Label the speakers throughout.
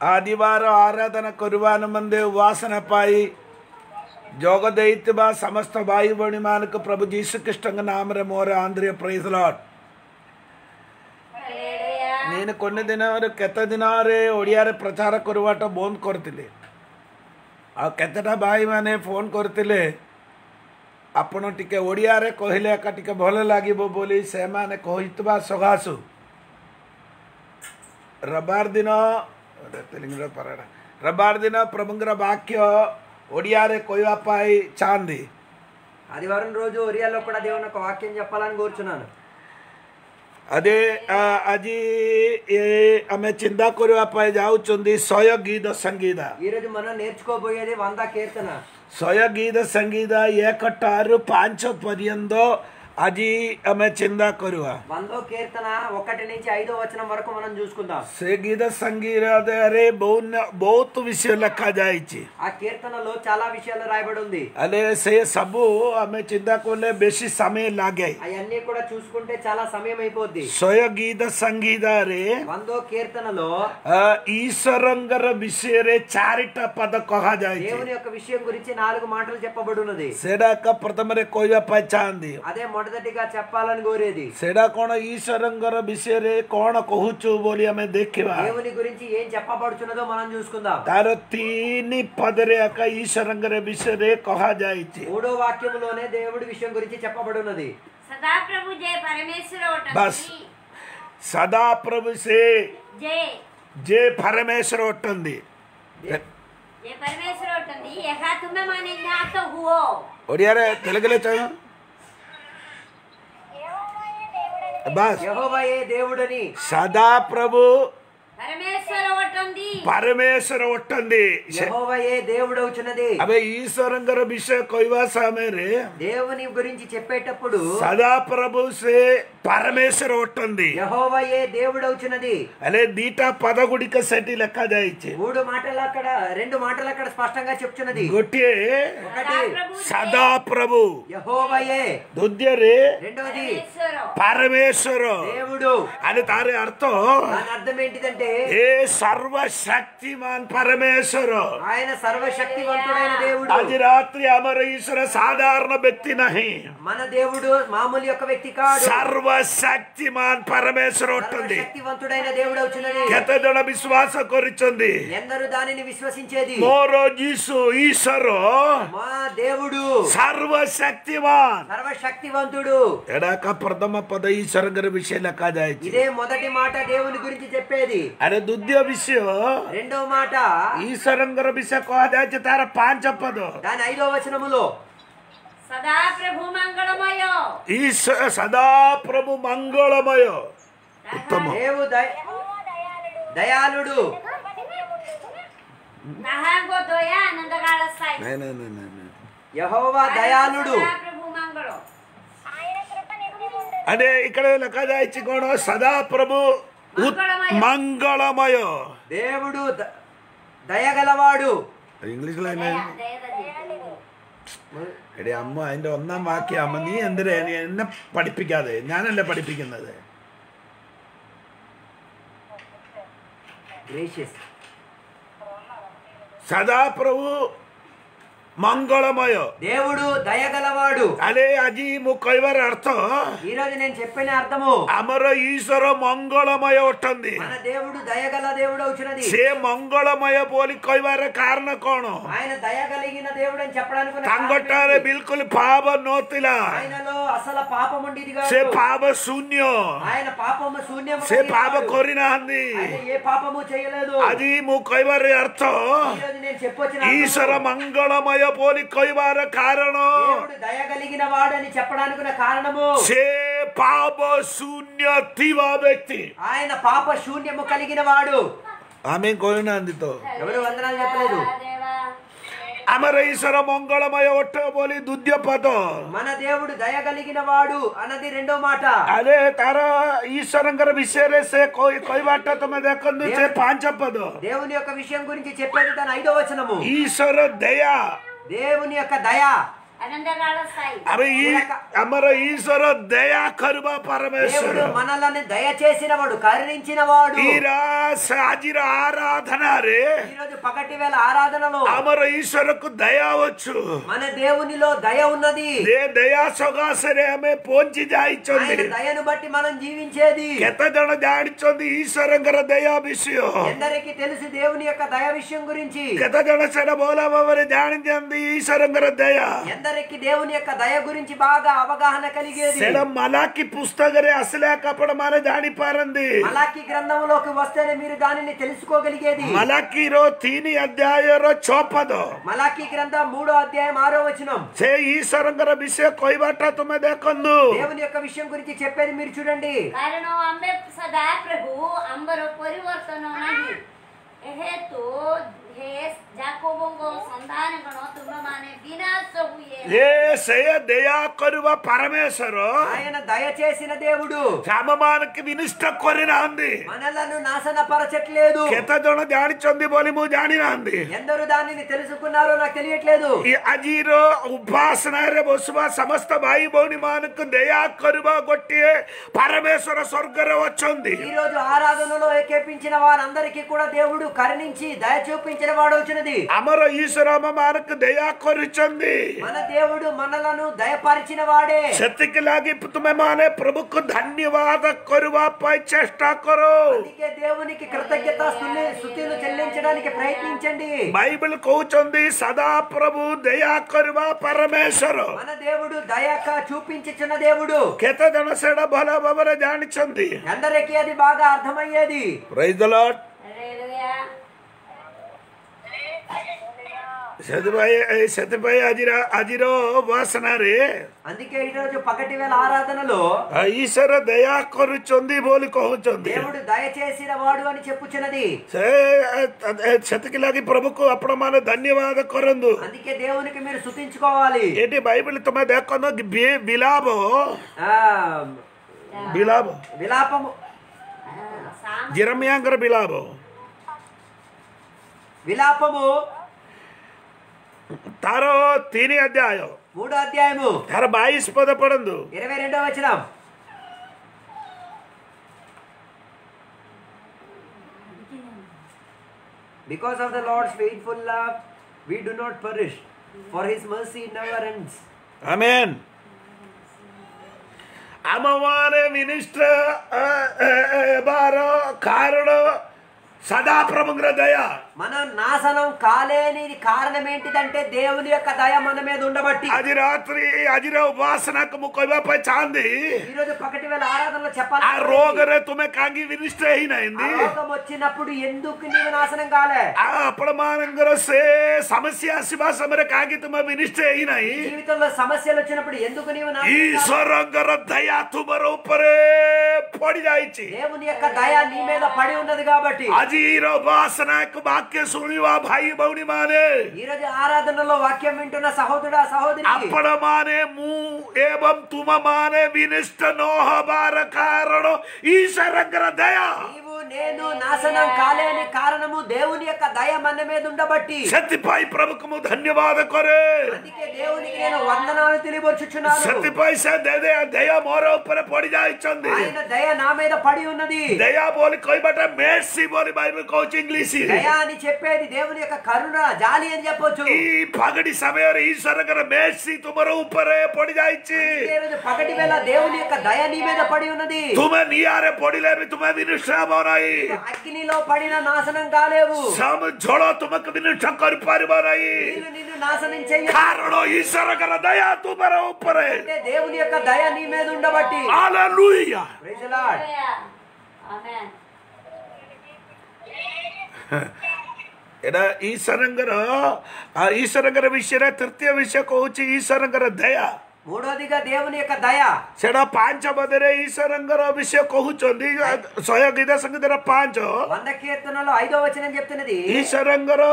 Speaker 1: ആദിവാരം ആരാധന കുരുവാനും വന്ദേ ഉപാസനപ്പായി జోగదైత్యవ సమస్త వాయువణిమానకు ప్రభు జీసుకృష్ణంగా నామర మోర ఆంధ్రియ ప్రైజ్లాడ్ నేను కొన్ని ದಿನವರೆ ಕೆತ್ತ ದಿನವರೆ ଓଡ଼ିଆରେ ಪ್ರಚಾರ କରୁବାଟା ବନ୍ଦ କରିଥିଲି ଆଉ କେତେଟା ଭାଇମାନେ ଫୋନ୍ କରିଥିଲେ ଆପଣ ଟିକେ ଓଡ଼ିଆରେ କହିଲେ ଏକା ଟିକେ ଭଲ ଲାଗିବ ବୋଲି ସେମାନେ କହିଥିବା ସକାଶୁ రబార్దిన તેલુગુનો પરાડા રબારદીન પ્રમુખ వాక్య ఒడియారే కొయ్యాపాయి చాంది
Speaker 2: ఆదివారం రోజు ఒరియాలో కూడా దేవుని ఒక వాక్యం చెప్పాలని కోరుచున్నాను.
Speaker 1: అదే అది ఆమె చిందా కొరివాపై జావుచుంది సోయ గీత సంగీత.
Speaker 2: ఈరోజు మనం నేర్చుకోబోయేది వంద కీర్తన.
Speaker 1: సోయ గీత సంగీత ఏకట్టారు పాంచ పర్యంతో అది ఆమె చిందా કર્યું
Speaker 2: వందో కీర్తన ఒకటి నుంచి ఐదో వచనం వరకు మనం చూసుకుందాం.
Speaker 1: సంగీత సంగీత అరే బౌత్ విషయాలు లెక్క
Speaker 2: ఆ కీర్తనలో చాలా విషయాలు రాయబడి ఉంది.
Speaker 1: అలే సే సబు ఆమె చిందా కొనే బెసి సమయం లాగాయి.
Speaker 2: అవన్నీ కూడా చూసుకుంటే చాలా సమయం అయిపోద్ది.
Speaker 1: స్వయ గీత సంగీత అరే
Speaker 2: వందో కీర్తనలో
Speaker 1: ఈశ్వరంగర విషయరే చారిట పద కొహ దేవుని
Speaker 2: యొక్క విషయం గురించి నాలుగు మాటలు చెప్పబడి ఉన్నది.
Speaker 1: సేడాక ప్రథమరే కోయ పై చాంది
Speaker 2: అదే మొదటి చెప్పాలని కోరేది. ಕೋರೇದಿ
Speaker 1: ಸೆಡಾ ಕೋಣ ಈಶ್ವರಂಗರ ಬಿಷರೆ ಕೋಣ ಕೊಹುಚು ಬೋಲಿ ಆమె ದೇಖಿವಾ
Speaker 2: దేవుని గురించి ఏం చెప్పబడుచున్నదో మనం చూసుకుందాం.
Speaker 1: తార పదరే అక ఈశ్వరంగర బిషరే కొహా జాయిచి
Speaker 2: మూడో వాక్యములోనే దేవుడి విషయం గురించి చెప్పబడున్నది.
Speaker 3: సదా ప్రభు జయ పరమేశ్వర బస్.
Speaker 1: సదా ప్రభు సే.
Speaker 3: జయ.
Speaker 1: జయ పరమేశ్వర ఉంటుంది ఒడియారే परमेश्वर చదువు.
Speaker 2: దేవుడని.
Speaker 1: సదా ప్రభు పరమేశ్వర ఒట్టంది
Speaker 2: యెహోవాయే దేవుడవుచున్నది.
Speaker 1: అవే ఈశ్వరం గారు అభిషేక్ కొయ్వా
Speaker 2: దేవుని గురించి చెప్పేటప్పుడు
Speaker 1: సదా ప్రభు శ్రీ పరమేశ్వర ఒట్టంది
Speaker 2: యెహోవాయే దేవుడవుచున్నది.
Speaker 1: అలే దీటా పదగుడిక సెటి లెక్క దాయిచ్చే
Speaker 2: మూడు మాటలు అక్కడ రెండు మాటలు అక్కడ స్పష్టంగా చెప్తున్నది
Speaker 1: ఒకటి
Speaker 3: సదా
Speaker 1: ప్రభు
Speaker 2: యహోవయే.
Speaker 1: దుద్యరి
Speaker 2: రెండవది
Speaker 1: పరమేశ్వర.
Speaker 2: దేవుడు.
Speaker 1: అని తారే అర్థం.
Speaker 2: అర్థం ఏంటిదంటే
Speaker 1: ఏ సర్వశక్తిమాన్ పరమేశ్వరు?
Speaker 2: ఆయన సర్వశక్తివంతుడైన దేవుడు. అది
Speaker 1: రాత్రి అమర ఈశ్వర సాధారణ వ్యక్తి నహి.
Speaker 2: మన దేవుడు మామూలు యొక్క వ్యక్తి కాదు
Speaker 1: సర్వశక్తిమాన్ పరమేశ్వరు ఉంటుంది
Speaker 2: శక్తివంతుడైన దేవుడు వచ్చినది
Speaker 1: ఎంతజన విశ్వాస కొరిచుంది.
Speaker 2: ఎందరు దానిని విశ్వసించేది?
Speaker 1: మోరో జీసు ఈశ్వరు.
Speaker 2: మా దేవుడు.
Speaker 1: సర్వశక్తిమాన్.
Speaker 2: సర్వశక్తివంతుడు.
Speaker 1: ఎడాక ప్రథమ పద ఈశ్వర విషయంలో కాదా ఇదే
Speaker 2: మొదటి మాట దేవుని గురించి చెప్పేది.
Speaker 1: అరే ದುದ್ದಿಯ ವಿಷಯ
Speaker 2: రెండో మాట.
Speaker 1: ఈశ్వరంగర విషయ కోదాచి తార పాన్ చెప్పదు.
Speaker 2: దాని ఐదో వచనములో.
Speaker 3: సదా ప్రభు మంగళమయో.
Speaker 1: ఈశ్వర సదా ప్రభు మంగళమయో.
Speaker 3: ఉత్తమ.
Speaker 2: దేవు దయాళుడు. యహోవా దయాళుడు.
Speaker 4: అదే
Speaker 1: ఇక్కడ లెక్క దాయిచ్చుకోవడం సదా ప్రభు మంగళమయ
Speaker 2: దేవుడు దయగలవాడు
Speaker 1: ഇംഗ്ലീഷിൽ എടി അമ്മ അതിന്റെ ഒന്നാം വാക്യം അമ്മ നീ എന്തിനാ എന്നെ പഠിപ്പിക്കാതെ? ഞാനല്ല പഠിപ്പിക്കുന്നത്? സദാ പ്രഭു మంగళమయ.
Speaker 2: దేవుడు దయగలవాడు.
Speaker 1: అదే అది ముక్కైవర్ అర్థం.
Speaker 2: ఈ రోజు నేను చెప్పిన అర్థము.
Speaker 1: అమర ఈశ్వర మంగళమయ ఉంటుంది
Speaker 2: మన దేవుడు దయగల దేవుడు వచ్చినది
Speaker 1: సే మంగళమయ పోలి కైవర కారణ కోణం.
Speaker 2: ఆయన దయగలిగిన దేవుడు అని చెప్పడానికి కంగొట్టారే
Speaker 1: బిల్కుల్ పాప నోతిలా.
Speaker 2: ఆయనలో అసలు పాపం సే
Speaker 1: పాప శూన్యం.
Speaker 2: ఆయన పాపము శూన్యం సే పాప ఏ పాపము చేయలేదు.
Speaker 1: అది అర్థం.
Speaker 2: నేను చెప్పొచ్చిన ఈశ్వర
Speaker 1: మంగళమయ పోలి కైవార కారణం.
Speaker 2: దయ కలిగిన వాడని చెప్పడానికి నా కారణము.
Speaker 1: సే పాప శూన్య తీవా వ్యక్తి.
Speaker 2: ఆయన పాప శూన్యము కలిగిన వాడు.
Speaker 1: ఆమె కోరినాందితో
Speaker 3: ఎవరు వందనాలు చెప్పలేదు?
Speaker 1: అమరేశ్వర మంగళమయ ఒట్టబోలి దుద్యపదం.
Speaker 2: మన దేవుడు దయ కలిగిన వాడు అన్నది రెండో మాట.
Speaker 1: అదే తర ఈశ్వరంగర విశేరేసే కోయి కోయి తమ దక్కందు చే పాంచపదు.
Speaker 2: దేవుని యొక్క విషయం గురించి చెప్పేది తన ఐదో వచనము.
Speaker 1: ఈశ్వర దయ.
Speaker 2: దేవుని యొక్క దయ.
Speaker 3: అరే
Speaker 1: ఈ అమర ఈశ్వర దయా కరుమ పరమేశ్వరుడు
Speaker 2: మనల్ని దయచేసిన వాడు కరుణించిన వాడు
Speaker 1: ఈరా సాజిర ఆరాధన రే.
Speaker 2: ఈరోజు పగటి వేళ ఆరాధనలో
Speaker 1: అమర ఈశ్వరకు దయ వచ్చు.
Speaker 2: మన దేవునిలో దయ ఉన్నది.
Speaker 1: ఏ దయా సొగాసరే ఆమె పోంచి జాయిచొంది.
Speaker 2: దయను బట్టి మనం జీవించేది.
Speaker 1: ఎంత జన ఈశ్వరం ఈశ్వరంగర దయా విషయం.
Speaker 2: అందరికీ తెలిసి దేవుని యొక్క దయ విషయం గురించి.
Speaker 1: ఎంత జన సర బోలమని జాడించింది ఈశ్వరంగర దయ.
Speaker 2: ఎంత అందరికి దేవుని యొక్క దయ గురించి బాగా అవగాహన కలిగేది.
Speaker 1: మలాకి పుస్తకరే అసలే కపడం అనే దాని పారంది.
Speaker 2: మలాకి గ్రంథంలోకి వస్తేనే మీరు దానిని తెలుసుకోగలిగేది.
Speaker 1: మలాకి రో తీని అధ్యాయరో చోపదో.
Speaker 2: మలాకి గ్రంథం మూడో అధ్యాయం ఆరో వచనం.
Speaker 1: చే ఈ సరంగర విషయ కోయి బాట తుమ్మె దేకొందు
Speaker 2: దేవుని యొక్క విషయం గురించి చెప్పేది మీరు చూడండి.
Speaker 3: కారణం అంబే సదా ప్రభు అంబర పరివర్తన తో des જાકોબોંગો
Speaker 1: దయా కరువ పరమేశ్వరు
Speaker 2: ఆయన దయచేసిన దేవుడు.
Speaker 1: సమమానకి వినిష్ట కొరిన అంది
Speaker 2: మనలను నాశనపరచట్లేదు.
Speaker 1: కెతజోన దాని చొంది బోలిము దానిన అంది
Speaker 2: ఎందరు దానిని తెలుసుకున్నారో నాకు తెలియట్లేదు.
Speaker 1: ఈ అజీరో ఉపాసనారే బొసువ సమస్త భాయి బోని మానకు దయా కరువ కొట్టి పరమేశ్వర స్వర్గర వచ్చింది.
Speaker 2: ఈ రోజు ఆరాధనలో ఏకేపించిన వారందరికీ కూడా దేవుడు కరుణించి దయ చూపించిన చేసిన వాడు
Speaker 1: అమర ఈశ్వరమ్మ మనకు దయా కొరిచింది
Speaker 2: మన దేవుడు మనలను దయపరిచిన వాడే.
Speaker 1: శక్తికి లాగి అనే ప్రభుకు ధన్యవాద కొరువాపై చేష్ట కొరు.
Speaker 2: దేవునికి కృతజ్ఞత స్థుతులు చెల్లించడానికి ప్రయత్నించండి.
Speaker 1: బైబిల్ కూర్చుంది సదా ప్రభు దయా కొరువా పరమేశ్వరు.
Speaker 2: మన దేవుడు దయాక చూపించుచున్న దేవుడు.
Speaker 1: కెత దనసడ బల బల జానిచంది
Speaker 2: అందరికీ అది బాగా అర్థమయ్యేది.
Speaker 1: ప్రైజ్ ద లార్డ్ ಸತಪಾಯ ಅಜಿರ ಅಜಿರೋ ವಾಸನ
Speaker 2: అందుకే ఈ పగటి వేళ ఆరాధనలో
Speaker 1: ఈశ్వర దయా కొరుచుంది బోలి కొహుచుంది.
Speaker 2: దేవుడు దయచేసిన వాడు అని చెప్పుచున్నది.
Speaker 1: శతకిలాది ప్రభుకు అప్రమాణ ధన్యవాద కొరందు.
Speaker 2: అందుకే దేవునికి మీరు స్తుతించుకోవాలి.
Speaker 1: ఏంటి బైబిల్ తమ దేకొందో బిలాబో బిలాబో
Speaker 2: బిలాపము
Speaker 1: జిరమ్యాంగర బిలాబో
Speaker 2: విలాపము.
Speaker 1: తరో తిని అధ్యాయం.
Speaker 2: మూడో అధ్యాయము.
Speaker 1: తర బాయిస్ ಪದ
Speaker 2: ఇరవై రెండో వచనం. Because of the lord's faithful love we do not perish for his mercy never ends
Speaker 1: amen అమవారే minister బారో కారణ సదాప్రభు దయ.
Speaker 2: మనం నాశనం కాలేని కారణం ఏంటిదంటే దేవుని యొక్క దయ మన మీద ఉండబట్టి.
Speaker 1: అది రాత్రి అది ఉపాసనకు చాంది.
Speaker 2: ఈ రోజు పకటి వేల ఆరాధనలో చెప్పాలి? ఆ
Speaker 1: కాగి వినిష్ట
Speaker 2: వచ్చినప్పుడు ఎందుకు నీవు నాశనం కాలే?
Speaker 1: అప్పుడు అప్రమాణంగా సే సమస్య శివ సమర కాగి తుమ వినిష్ట అయినాయి
Speaker 2: జీవితంలో సమస్యలు వచ్చినప్పుడు ఎందుకు నీవు నాశనం
Speaker 1: ఈశ్వరంగర దయ తుమరూపరే ఉపరే పడి
Speaker 2: దేవుని యొక్క దయ నీ మీద పడి ఉన్నది కాబట్టి.
Speaker 1: అజీర ఉపాసనకు వాక్య సునివా ఈశ్వరగ్ర దయ
Speaker 2: నేను నాశనం కాలేని కారణము దేవుని యొక్క దయ మన మీద ఉండబట్టి.
Speaker 1: శక్తిపై ప్రముఖము ధన్యవాద కొరే.
Speaker 2: దేవునికి నేను వందనాలు తెలియపరుచుచున్నాను. శక్తిపై
Speaker 1: సే దయ దయ మోర ఉప్పర పడి జాయిచుంది
Speaker 2: దయ నా మీద పడి ఉన్నది.
Speaker 1: దయ బోలి కోయబట మేర్సీ బోలి బైబిల్ కోచ్ ఇంగ్లీష్. దయ
Speaker 2: అని చెప్పేది దేవుని యొక్క కరుణ జాలి అని చెప్పొచ్చు.
Speaker 1: ఈ పగడి సమయాలు ఈశ్వరకర మేర్సీ తుమర ఉపరే పడి జాయిచి
Speaker 2: పగటి వేళ దేవుని యొక్క దయ నీ మీద పడి ఉన్నది.
Speaker 1: తుమ నీయారే పొడిలేమి తుమ వినుషామోనా रही
Speaker 2: అగ్నిలో పడిన నాశనం కాలేవు.
Speaker 1: సమ జోళ తుమకు నిన్ను చక్కరు పారిబారాయి
Speaker 2: నిన్ను నాశనం చేయ
Speaker 1: కారణం ఈశ్వర గల దయ తుమర ఉపరే
Speaker 2: అంటే దేవుని యొక్క దయ నీ మీద ఉండబట్టి.
Speaker 1: హల్లెలూయా
Speaker 2: ప్రైజ్ లార్డ్
Speaker 3: ఆమేన్
Speaker 2: మూడోదిగా దేవుని యొక్క దయ
Speaker 1: ସେଟା ପାଞ୍ଚ ପଦରେ ଈଶ୍ୱରଙ୍କର ବିଷୟ କହୁଛନ୍ତି ଶହେ ଗୀତ ସଂଗୀତର ପାଞ୍ଚ
Speaker 2: వంద కీర్తనలో ఐదో వచనం చెప్తున్నది
Speaker 1: ଈଶ୍ୱରଙ୍କର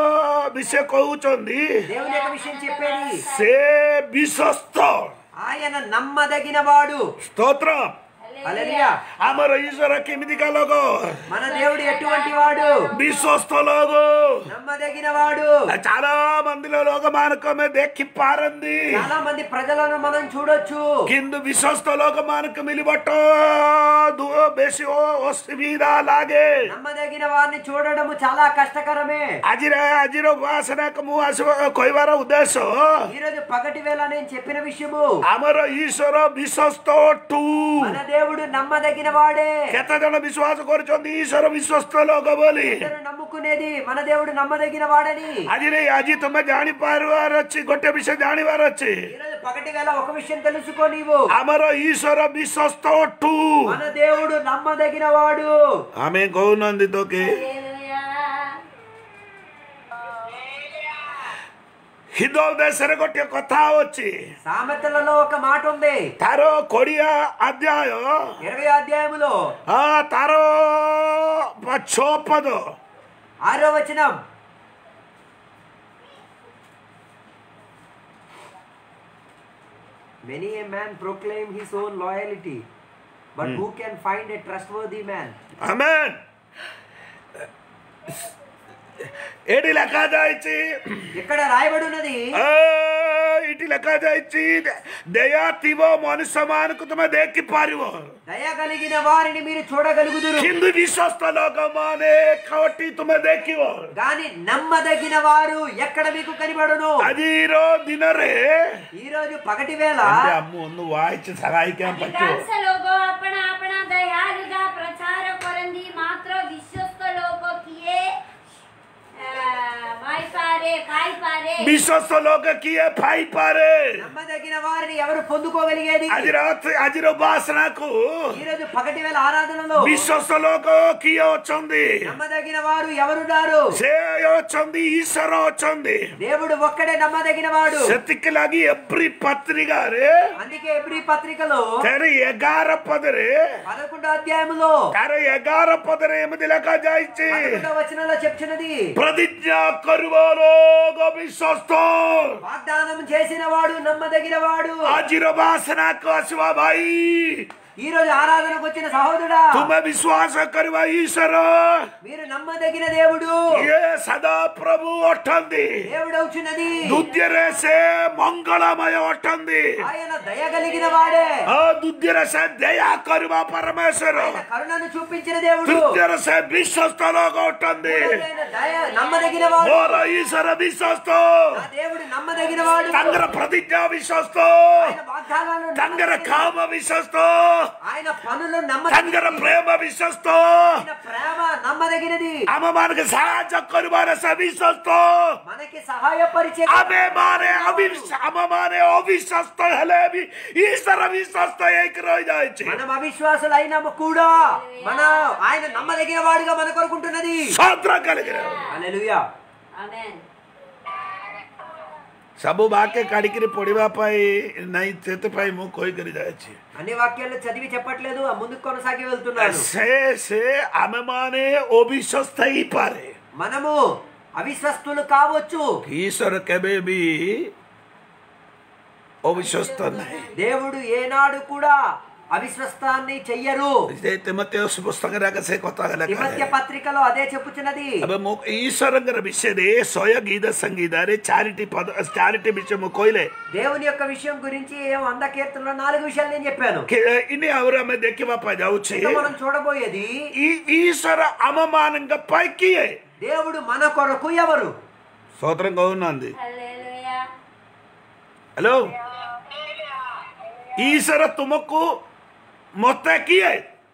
Speaker 1: ବିଷୟ କହୁଛନ୍ତି
Speaker 2: దేవుని యొక్క విషయం చెప్పేది
Speaker 3: ସେ
Speaker 1: ବିଶ୍ୱସ୍ତ
Speaker 2: ఆయన నమ్మదగిన వాడు
Speaker 1: ସ୍ତୋତ୍ର
Speaker 2: అమర
Speaker 1: ఈశ్వర కిమిది కలగో.
Speaker 2: మన దేవుడు ఎటువంటి వాడు?
Speaker 1: విశ్వస్తలోగు
Speaker 2: నమ్మదగిన వాడు
Speaker 1: చాలా మందిలో లోక లోకమానకమే దెక్కి పారంది
Speaker 2: చాలా మంది ప్రజలను మనం చూడొచ్చు.
Speaker 1: కింద విశ్వస్త లోకమానకం మిలిబట్టో దువో బేసి ఓ మీద లాగే.
Speaker 2: నమ్మదగిన వారిని చూడడం చాలా కష్టకరమే.
Speaker 1: అజిర అజిర వాసనకము అశుభ కొయ్యవార ఉద్దేశం.
Speaker 2: ఈ రోజు పగటి వేళ నేను చెప్పిన విషయము.
Speaker 1: అమర ఈశ్వర విశ్వస్తో టూ మన
Speaker 2: దేవుడు ದೇವರು ನಮ್ಮದಗಿನವಾಡೇ
Speaker 1: ಕೆತ್ತದನ విశ్వాస కోరుచుంది ఈశ్వర ವಿಶ್ವಸ್ತ ಲೋಕಬೋಲಿ
Speaker 2: నమ్ముకునేది మన దేవుడు నమ్మదగిన వాడని
Speaker 1: అది అది తొమ్మ జాని పారువారు వచ్చి గొట్టె విషయం జాని వారు వచ్చి
Speaker 2: పగటి గల ఒక విషయం తెలుసుకో నీవు.
Speaker 1: అమరో ఈశ్వర విశ్వస్తోట్టు.
Speaker 2: మన దేవుడు నమ్మదగిన వాడు
Speaker 1: ఆమె గౌనంది తోకే ಹಿದೋಲ್ದೆಸೆರಗೊಟ್ಟಿಯ ಕೊತ್ತಾವಚ್ಚಿ
Speaker 2: సామెతలలో ఒక మాట ఉంది
Speaker 1: తరో కొడియ అధ్యాయం
Speaker 2: ఇరవై అధ్యాయములో
Speaker 1: ఆ తరో చోపదు
Speaker 2: ఆరో వచనం Many a man proclaim his own loyalty, but who can find a trustworthy man?
Speaker 1: Amen. ఏడి లెక్క
Speaker 2: ఇక్కడ రాయబడి ఉన్నది
Speaker 1: ఇటు లెక్క దాయిచి దయా తివో మనుసమానుకృతమ దేక్కి పారివో.
Speaker 2: దయ కలిగిన వారిని మీరు చూడగలుగుదురు.
Speaker 1: హిందూ విశ్వస్త లోకమానే కాబట్టి తుమ దేక్కివో.
Speaker 2: గాని నమ్మదగిన వారు ఎక్కడ మీకు కనిపడును
Speaker 1: అది ఈ రోజు దినరే.
Speaker 2: ఈ రోజు పగటి వేళ అంటే
Speaker 1: అమ్ము ఒన్ను వాయిచి సహాయికం పట్టు.
Speaker 3: ప్రచార కొరంది మాత్ర విశ్వస్త లోకో
Speaker 1: విశ్వస్లోకి పై పారే.
Speaker 2: నమ్మదగిన వారిని ఎవరు పొందుకోగలిగేది? అది
Speaker 1: రాత్రి
Speaker 2: ఆరాధనలో.
Speaker 1: విశ్వస్లోకి వచ్చింది.
Speaker 2: నమ్మదగిన వారు ఎవరున్నారు
Speaker 1: వచ్చింది ఈశ్వర వచ్చింది.
Speaker 2: దేవుడు ఒక్కడే నమ్మదగిన వాడు.
Speaker 1: శతికలాగి ఎబ్రి పత్రిక రే.
Speaker 2: అందుకే ఎబ్రి పత్రికలో
Speaker 1: సరే ఎగార పదరే.
Speaker 2: పదకొండో అధ్యాయములో
Speaker 1: సరే ఎగార పదరే ఎనిమిది లెక్క జాయించి.
Speaker 2: వచనంలో చెప్తున్నది.
Speaker 1: ప్రతిజ్ఞ కరువారోగ విశ్వస్తో.
Speaker 2: వాగ్దానం చేసిన వాడు నమ్మదగిన వాడు.
Speaker 1: అజిరభాసన కోసవాబాయి
Speaker 2: ఈ రోజు ఆరాధనకు వచ్చిన సహోదరుడా తుమ
Speaker 1: విశ్వాస కరువ ఈశ్వర.
Speaker 2: మీరు నమ్మదగిన దేవుడు.
Speaker 1: ఏ సదా ప్రభు ఒట్టంది
Speaker 2: దేవుడు వచ్చినది
Speaker 1: దుద్యరేసే మంగళమయ ఒట్టంది
Speaker 2: ఆయన దయ కలిగిన వాడే.
Speaker 1: ఆ దుద్యరసే దయ కరువ పరమేశ్వరు.
Speaker 2: కరుణను చూపించిన దేవుడు.
Speaker 1: విశ్వస్తలో
Speaker 2: నమ్మదగిన వాడు.
Speaker 1: ఈశ్వర
Speaker 2: దేవుడు నమ్మదగిన వాడు. తంగర
Speaker 1: ప్రతిజ్ఞ విశ్వస్తో.
Speaker 2: తంగర కామ
Speaker 1: విశ్వస్తో.
Speaker 2: ఆయన పనులు నమ్మదగిన
Speaker 1: ప్రేమ విశ్వస్తో.
Speaker 2: ప్రేమ నమ్మదగినది.
Speaker 1: ఆమె మనకి సహాయ కొనుమాన సవిశ్వస్తో.
Speaker 2: మనకి సహాయపరిచే ఆమె మానే అవిశ
Speaker 1: ఆమె మానే అవిశ్వస్త ఈశ్వర విశ్వస్త మనం
Speaker 2: కూడా. మన ఆయన నమ్మదగిన మన కోరుకుంటున్నది
Speaker 1: కలిగిన.
Speaker 2: హల్లెలూయా.
Speaker 3: ఆమేన్.
Speaker 2: అన్ని వాక్యాలు చదివి చెప్పట్లేదు ముందుకు కొనసాగి వెళ్తున్నారు
Speaker 1: పారే.
Speaker 2: మనము అవిశ్వస్తులు కావచ్చు.
Speaker 1: ఈశ్వరు కబేబీ
Speaker 2: దేవుడు ఏనాడు కూడా అవిశ్వస్తాన్ని చెయ్యరు.
Speaker 1: ఇదే తిమతేసు పుస్తక రహస్య తిమత్య
Speaker 2: పత్రికలో అదే చెప్పుచున్నది.
Speaker 1: ఈశ్వరంగర విషయదే స్వయ గీత సంగీతారే చారిటీ పద చారిటీ విషయం కోయిలే.
Speaker 2: దేవుని యొక్క విషయం గురించి వంద కీర్తనలో నాలుగు విషయాలు నేను చెప్పాను.
Speaker 1: ఇన్ని అవరమ్మ దెక్కివా పదవచ్చు మనం
Speaker 2: చూడబోయేది
Speaker 1: ఈ ఈశ్వర అవమానంగా పైకి
Speaker 2: దేవుడు మన కొరకు ఎవరు?
Speaker 1: సోదరంగా ఉన్నది హలో. ఈశ్వర తుమకు మొత్తం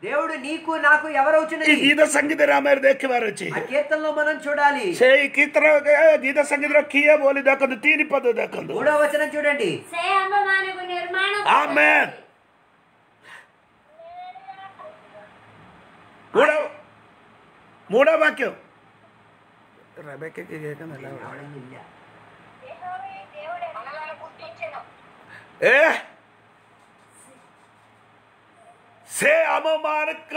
Speaker 2: దేవుడు నీకు నాకు ఎవరు వచ్చినది?
Speaker 1: గీత సంగీత రామాయణ దేక్కి వారు వచ్చి.
Speaker 2: కీర్తనలో మనం చూడాలి.
Speaker 1: సే కీర్తన గీత సంగీత కియ బోలి దక్కదు తీని పదు దక్కదు మూడో
Speaker 2: వచనం చూడండి.
Speaker 3: ఆమె
Speaker 1: మూడో మూడో వాక్యం. రబెక్కకి కేకన ఏ? ਸੇ ਅਮਮਾਨਕ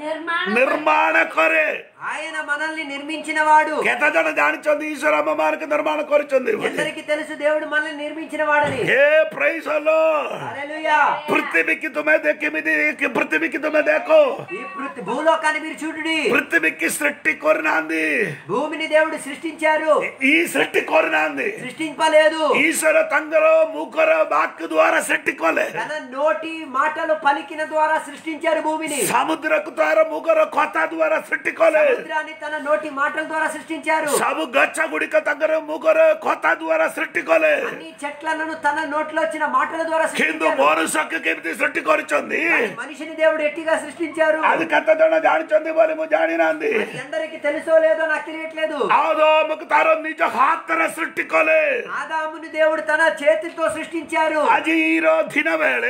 Speaker 3: నిర్మాణ
Speaker 1: కొరే.
Speaker 2: ఆయన మనల్ని నిర్మించిన వాడు
Speaker 1: కెతజన దానిచొంది ఈశ్వర అమ్మ నిర్మాణ కొరిచింది. అందరికి
Speaker 2: తెలుసు దేవుడు మనల్ని నిర్మించిన వాడని
Speaker 1: ఏ ప్రైజ్ అలో
Speaker 2: హల్లెలూయా.
Speaker 1: పృథ్వీకి తుమే దేకిమిది పృథ్వీకి తుమే దేకో.
Speaker 2: ఈ పృథ్వీ భూలోకాన్ని మీరు చూడుడి.
Speaker 1: పృథ్వీకి సృష్టి కోరినాంది.
Speaker 2: భూమిని దేవుడు సృష్టించారు.
Speaker 1: ఈ సృష్టి కోరినాంది.
Speaker 2: సృష్టింపలేదు.
Speaker 1: ఈశ్వర తంగలో మూకర బాక్ ద్వారా సృష్టికోలే.
Speaker 2: తన నోటి మాటలు పలికిన ద్వారా సృష్టించారు భూమిని.
Speaker 1: సముద్రకు ద్వారా ముగ్గురు కొత్త ద్వారా సృష్టికోలే.
Speaker 2: తన నోటి మాటల ద్వారా సృష్టించారు.
Speaker 1: సబు గచ్చ గుడిక దగ్గర ముగ్గురు కొత్త ద్వారా సృష్టికోలే.
Speaker 2: అన్ని చెట్లను తన నోట్లో వచ్చిన మాటల ద్వారా కింద
Speaker 1: మోనుసక్కు కిమిది సృష్టికొనిచుంది
Speaker 2: మనిషిని దేవుడు ఎట్టిగా సృష్టించారు? అది
Speaker 1: కథతోనే జానిచుంది బలిము జానినాంది
Speaker 2: అందరికి తెలుసో లేదో నాకు తెలియట్లేదు.
Speaker 1: ఆదాముకు తన నిజ హాత్తర సృష్టికోలే.
Speaker 2: ఆదాముని దేవుడు తన చేతితో సృష్టించారు.
Speaker 1: అది ఈ రోజు దిన వేళ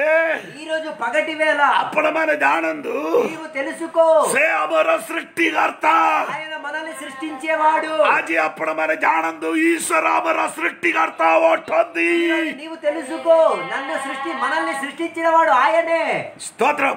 Speaker 2: ఈ రోజు పగటి వేళ.
Speaker 1: అప్పుడు మన దానందు
Speaker 2: నీవు తెలుసు తెలుసుకో.
Speaker 1: సే అమర సృష్టికర్త.
Speaker 2: ఆయన మనల్ని సృష్టించేవాడు.
Speaker 1: అది అప్పుడు మన జానందు ఈశ్వర అమర సృష్టికర్త ఉంటుంది
Speaker 2: నీవు తెలుసుకో నన్ను సృష్టి మనల్ని సృష్టించిన వాడు ఆయనే.
Speaker 1: స్తోత్రం.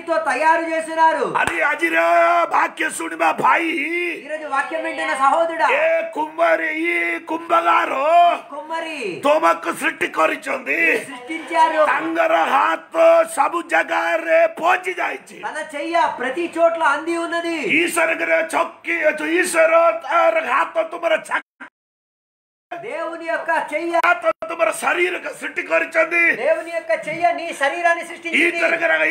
Speaker 2: తో తయారు చేసినారు.
Speaker 1: అది అజిరా వాక్య సునిమా భాయి.
Speaker 2: ఈరోజు వాక్యం వింటున్న సహోదరుడు.
Speaker 1: ఏ కుమ్మరి ఈ కుంభగారు
Speaker 2: కుమ్మరి.
Speaker 1: తోమకు సృష్టి కొరిచుంది.
Speaker 2: సృష్టించారు?
Speaker 1: తంగర హాత్ సబు జగారే పోచి జాయిచి.
Speaker 2: తన చెయ్య ప్రతి చోట్ల అంది ఉన్నది.
Speaker 1: ఈశ్వర చొక్కి ఈశ్వర హాతో తుమర
Speaker 2: దేవుని యొక్క చెయ్య
Speaker 1: తుమర శరీరక సృష్టికొరిచింది
Speaker 2: దేవుని యొక్క చెయ్య నీ శరీరాన్ని సృష్టించింది.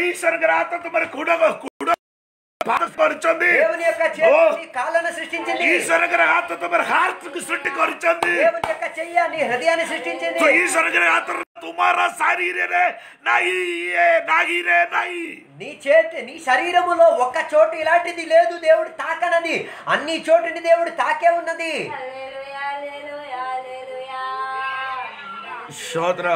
Speaker 1: ఈ తరగర ఆత్మ కుడ
Speaker 2: దేవుని యొక్క నీ సృష్టించింది. దేవుని యొక్క చెయ్య నీ హృదయాన్ని సృష్టించింది.
Speaker 1: నాయి నాయి.
Speaker 2: నీ నీ శరీరములో ఒక్క చోటు ఇలాంటిది లేదు దేవుడు తాకనది అన్ని చోటుని దేవుడు తాకే ఉన్నది.
Speaker 1: श्रोत्र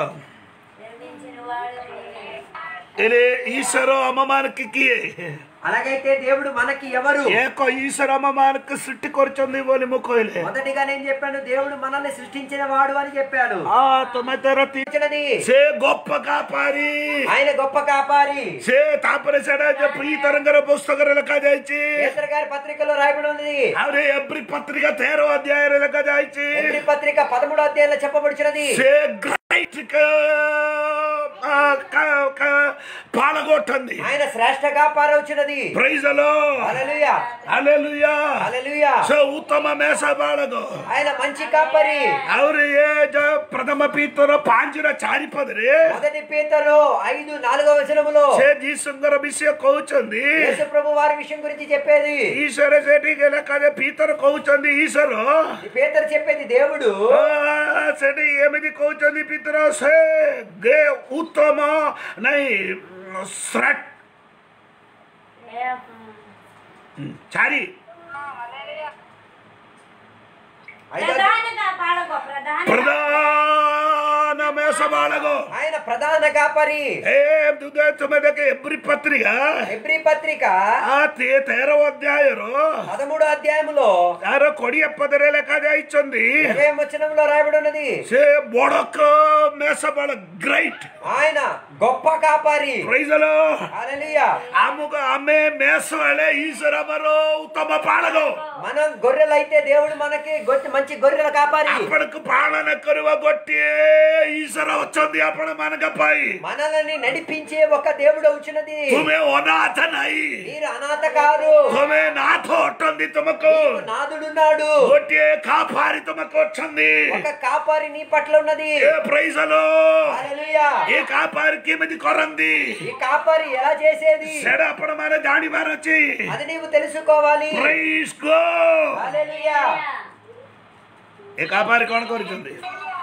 Speaker 1: ईश्वर अम किए।
Speaker 2: అలాగైతే దేవుడు మనకి ఎవరు?
Speaker 1: ఏకో ఈశ్వరమ్మ మనకు సృష్టి కొరచుంది ఓలిము కోయలే
Speaker 2: మొదటిగా నేను చెప్పాను దేవుడు మనల్ని సృష్టించిన వాడు అని చెప్పాడు.
Speaker 1: ఆ తొమ్మిదర
Speaker 2: తీర్చడని
Speaker 1: సే గొప్ప కాపారి.
Speaker 2: ఆయన గొప్ప కాపారి.
Speaker 1: సే తాపర సడా చెప్పు ఈ తరంగర పుస్తకరల కదాయిచి
Speaker 2: ఎస్టర్ గారి పత్రికలో రాయబడి ఉంది
Speaker 1: అరే ఎవ్రీ పత్రిక తేరో అధ్యాయాల కదాయిచి ఎవ్రీ
Speaker 2: పత్రిక పదమూడో అధ్యాయంలో చెప్పబడిచినది
Speaker 1: సే గ్రైట్ పాలగొట్టండి.
Speaker 2: ఆయన శ్రేష్టగా పారవచ్చినది.
Speaker 1: ప్రైజ్ హల్లెలూయా హల్లెలూయా
Speaker 2: హల్లెలూయా
Speaker 1: సో ఉత్తమ మేసబాలదు
Speaker 2: ఆయన మంచి కాపరి.
Speaker 1: అవరు ఏ ప్రథమ పీతర పాంజుర చారిపదరి.
Speaker 2: మొదటి పీతరు ఐదు నాలుగవ వచనములో.
Speaker 1: జీ సుందర విషయం కోచంది
Speaker 2: యేసు ప్రభు వారి విషయం గురించి చెప్పేది.
Speaker 1: ఈశ్వర సెటికి లెక్కదే పీతర కోచంది ఈ
Speaker 2: పీతరు చెప్పేది దేవుడు.
Speaker 1: సెటి ఏమిది కోచంది పీతర? సే దే ఉత్తమ उत्तम నై స్రట్ చారి. ప్రధాన
Speaker 2: ఆయన ప్రధాన కాపరి.
Speaker 1: మీదకి ఎబ్రి పత్రిక?
Speaker 2: ఎబ్రి పత్రిక.
Speaker 1: తేరవ అధ్యాయరు.
Speaker 2: పదమూడు అధ్యాయములో
Speaker 1: యారో కొడి ఎప్పదరేలా కదా ఇచ్చింది.
Speaker 2: ఏం రాయబడి ఉన్నది.
Speaker 1: సే మేసపాల గ్రేట్.
Speaker 2: ఆయన గొప్ప కాపారి.
Speaker 1: ప్రైజ్
Speaker 2: హల్లెలూయా.
Speaker 1: ఆముగ ఆమె మేసవాలే ఈశ్వరమరో ఉత్తమ పాలగో
Speaker 2: మనం గొర్రెలైతే దేవుడు మనకి గొట్టి మంచి గొర్రెలు కాపాడి.
Speaker 1: అప్పటికి పాలన కరువ గొట్టి ఈశ్వర వచ్చింది అప్పుడు మనకపాయి
Speaker 2: మనల్ని నడిపించే ఒక దేవుడు వచ్చినది. తుమే
Speaker 1: అనాథ మీరు
Speaker 2: అనాథ కారు
Speaker 1: తుమే నాథో ఉంటుంది తుమకు.
Speaker 2: నాదుడున్నాడు
Speaker 1: గొట్టి కాపారి తుమకు వచ్చింది.
Speaker 2: ఒక కాపారి నీ పట్ల ఉన్నది.
Speaker 1: ఏ ప్రైజ్ ఈ కాపారికి మీది కొరంది?
Speaker 2: ఈ కాపారి ఎలా చేసేది?
Speaker 1: సరే అప్పుడు మన దాని మారొచ్చి
Speaker 2: అది నీవు తెలుసుకోవాలి.
Speaker 1: ప్రైజ్ గో. ఈ కాపారి కొనుకొరుచుంది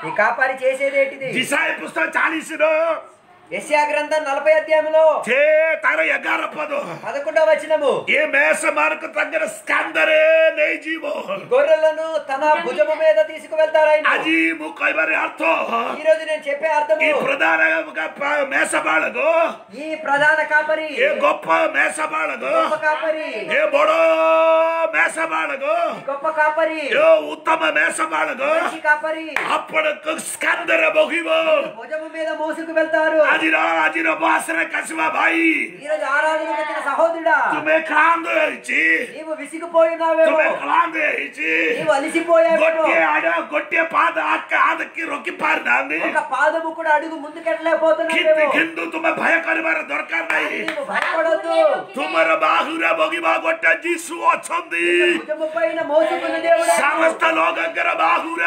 Speaker 2: ఈ కాపారి చేసేది ఏంటిది దిశా
Speaker 1: పుస్తకం చాలీసులో
Speaker 2: యశ్యా గ్రంథం నలభై అధ్యాయంలో పదకొండవ వచనము.
Speaker 1: ఏ మేష మార్కు తగ్గిన స్కందరే నే జీవో.
Speaker 2: గొర్రెలను తన భుజము మీద తీసుకువెళ్తారాయన
Speaker 1: అజీము అర్థం.
Speaker 2: ఈ చెప్పే అర్థం ఈ
Speaker 1: ప్రధాన మేషబాళకు
Speaker 2: ఈ ప్రధాన కాపరి. ఏ
Speaker 1: గొప్ప మేషబాళకు గొప్ప
Speaker 2: కాపరి.
Speaker 3: ఏ
Speaker 1: బడో మేషబాళకు
Speaker 2: గొప్ప కాపరి.
Speaker 1: ఏ ఉత్తమ మేషబాళకు
Speaker 2: కాపరి.
Speaker 1: అప్పుడు స్కందర బొగివో
Speaker 2: భుజము మీద మోసుకు వెళ్తారు
Speaker 1: हाजिरा हाजिरा बासर కసిమ భాయి.
Speaker 2: ఈ సహోదరుడా
Speaker 1: తుమే క్లాంద
Speaker 2: నీవు విసిగిపోయినావే తుమే
Speaker 1: క్లాంద ఇచ్చి.
Speaker 2: నీవు అలిసిపోయావు గొట్టె
Speaker 1: ఆడ గొట్టె పాద ఆదకి రొక్కి పారినాంది ఒక
Speaker 2: పాదము కూడా అడుగు ముందుకెళ్ళలేకపోతున్నావు కింద
Speaker 1: కింద తుమే భయ
Speaker 2: నీవు
Speaker 3: తుమర
Speaker 1: బాహుర బాగొట్ట జీసు
Speaker 2: మోసుకున్న దేవుడా. సమస్త
Speaker 1: బాహుర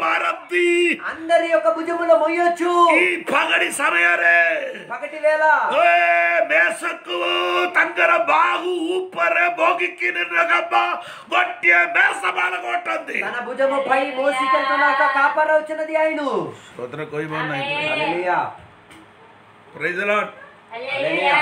Speaker 1: పారద్ది
Speaker 2: అందరి యొక్క మొయ్యొచ్చు.
Speaker 1: ఈ పగడి సమయరే ಬೇಸಕ್ಕುವು ತಂಗರ ಬಾಗು ಉಪ್ಪರೆ ಬೋಗಿಕ್ಕಿ నిన్నగమ్మ గొట్టి మేసమాల కొట్టంది.
Speaker 2: తన భుజముపై మోసికెళ్తున్నాక కాపార వచ్చినది ఆయన
Speaker 1: స్తోత్ర కోయి బాగున్నాయి ప్రైజ్ లాడ్
Speaker 3: హల్లెలూయా.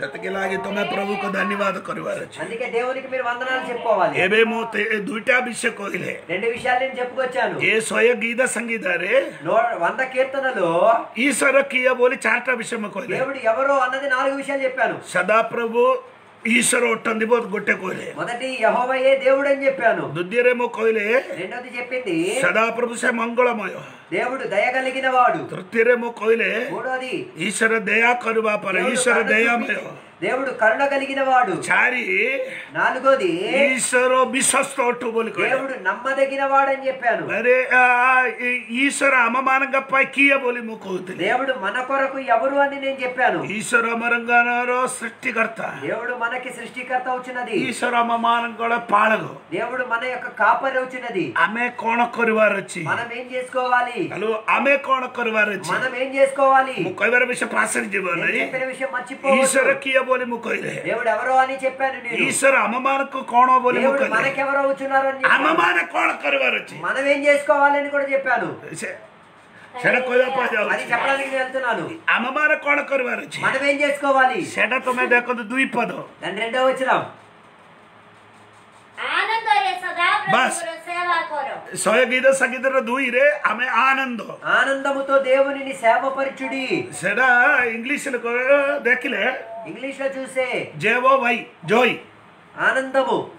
Speaker 1: శతకిలాగి తమ ప్రభుకు ధన్యవాద కొనివారు
Speaker 2: అందుకే దేవునికి మీరు వందనాలు చెప్పుకోవాలి.
Speaker 1: ఏమేమో దుటాభిషేక్
Speaker 2: రెండు విషయాలు నేను చెప్పుకొచ్చాను.
Speaker 1: ఏ స్వయ గీత సంగీతారే?
Speaker 2: వంద కీర్తనలు.
Speaker 1: ఈశ్వర స్వరకీయ బోలి చారిత్ర విషయం కోయిలే.
Speaker 2: దేవుడు ఎవరో అన్నది నాలుగు విషయాలు చెప్పాను.
Speaker 1: సదా ప్రభు ఈశ్వరు ఒట్టంది పోతు గొట్టే కోయిలే.
Speaker 2: మొదటి యహోవయే దేవుడు అని చెప్పాను.
Speaker 1: దుద్దిరేమో కోయిలే.
Speaker 2: రెండోది చెప్పింది
Speaker 1: సదాప్రభుసే మంగళమయో.
Speaker 2: దేవుడు దయ కలిగిన వాడు
Speaker 1: తృప్తిరేమో కోయిలే.
Speaker 2: మూడోది
Speaker 1: ఈశ్వర దయా కరువాపర ఈశ్వర దయామయో.
Speaker 2: దేవుడు కరుణ కలిగిన వాడు
Speaker 1: చారి.
Speaker 2: నాలుగోది
Speaker 1: ఈశ్వరో విశ్వస్తోట్టు దేవుడు
Speaker 2: నమ్మదగిన వాడు అని చెప్పాను.
Speaker 1: అరే ఈశ్వర అమమానంగా పైకియ బోలి
Speaker 2: దేవుడు మన కొరకు ఎవరు అని నేను చెప్పాను.
Speaker 1: ఈశ్వర అమరంగానో సృష్టికర్త.
Speaker 2: దేవుడు మనకి సృష్టికర్త వచ్చినది.
Speaker 1: ఈశ్వర అమమానం కూడా పాడదు
Speaker 2: దేవుడు మన యొక్క కాపరి వచ్చినది.
Speaker 1: ఆమె కోణకొరి వారు వచ్చి మనం
Speaker 2: ఏం చేసుకోవాలి?
Speaker 1: హలో ఆమె కోణకొరి వారు వచ్చి
Speaker 2: మనం ఏం చేసుకోవాలి?
Speaker 1: ముఖ్యమైన విషయం పాసరి
Speaker 2: చెప్పారు ఈశ్వరకి
Speaker 1: ಬೋಲಿಮು ಕೊಯ್ಲೆ
Speaker 2: ದೇವಡು ಎವರೋ ಅನಿ ಚೆಪ್ಪಾನು ನೀನು
Speaker 1: ಈಶ್ವರ ಅಮಮಾನಕ್ಕು ಕೋಣ ಬೋಲಿಮು ಕೊಯ್ಲೆ మనకి
Speaker 2: ఎవరు అవుతున్నారు అని అమమాన
Speaker 1: కోణ కరువారు వచ్చి.
Speaker 2: మనం ఏం చేసుకోవాలని కూడా చెప్పాను.
Speaker 1: అమ్మమార కోణ కరువారు వచ్చి. మనం
Speaker 2: ఏం చేసుకోవాలి?
Speaker 1: షడ తొమ్మిది
Speaker 2: దాని రెండో వచ్చినాం
Speaker 1: దూయిరే ఆమె ఆనందం.
Speaker 2: ఆనందముతో దేవుని
Speaker 1: దక్కిలే.
Speaker 2: ఇంగ్లీష్లో చూసే
Speaker 1: ఓ వై జోయ్.
Speaker 2: ఆనందము.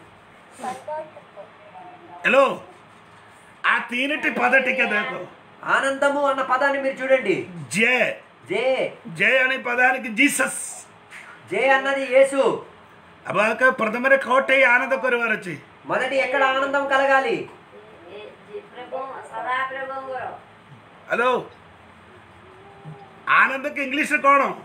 Speaker 1: హలో ఆ తీనిటి పదటికే దేకు.
Speaker 2: ఆనందము అన్న పదాన్ని మీరు చూడండి.
Speaker 1: జే.
Speaker 2: జే.
Speaker 1: జే అనే పదానికి జీసస్.
Speaker 2: జే అన్నది యేసు.
Speaker 1: అబాక ప్రథమరే కోట ఆనంద కొరవారచి
Speaker 2: మొదటి ఎక్కడ ఆనందం కలగాలి?
Speaker 1: హలో ఆనందకి ఇంగ్లీష్ కోణం.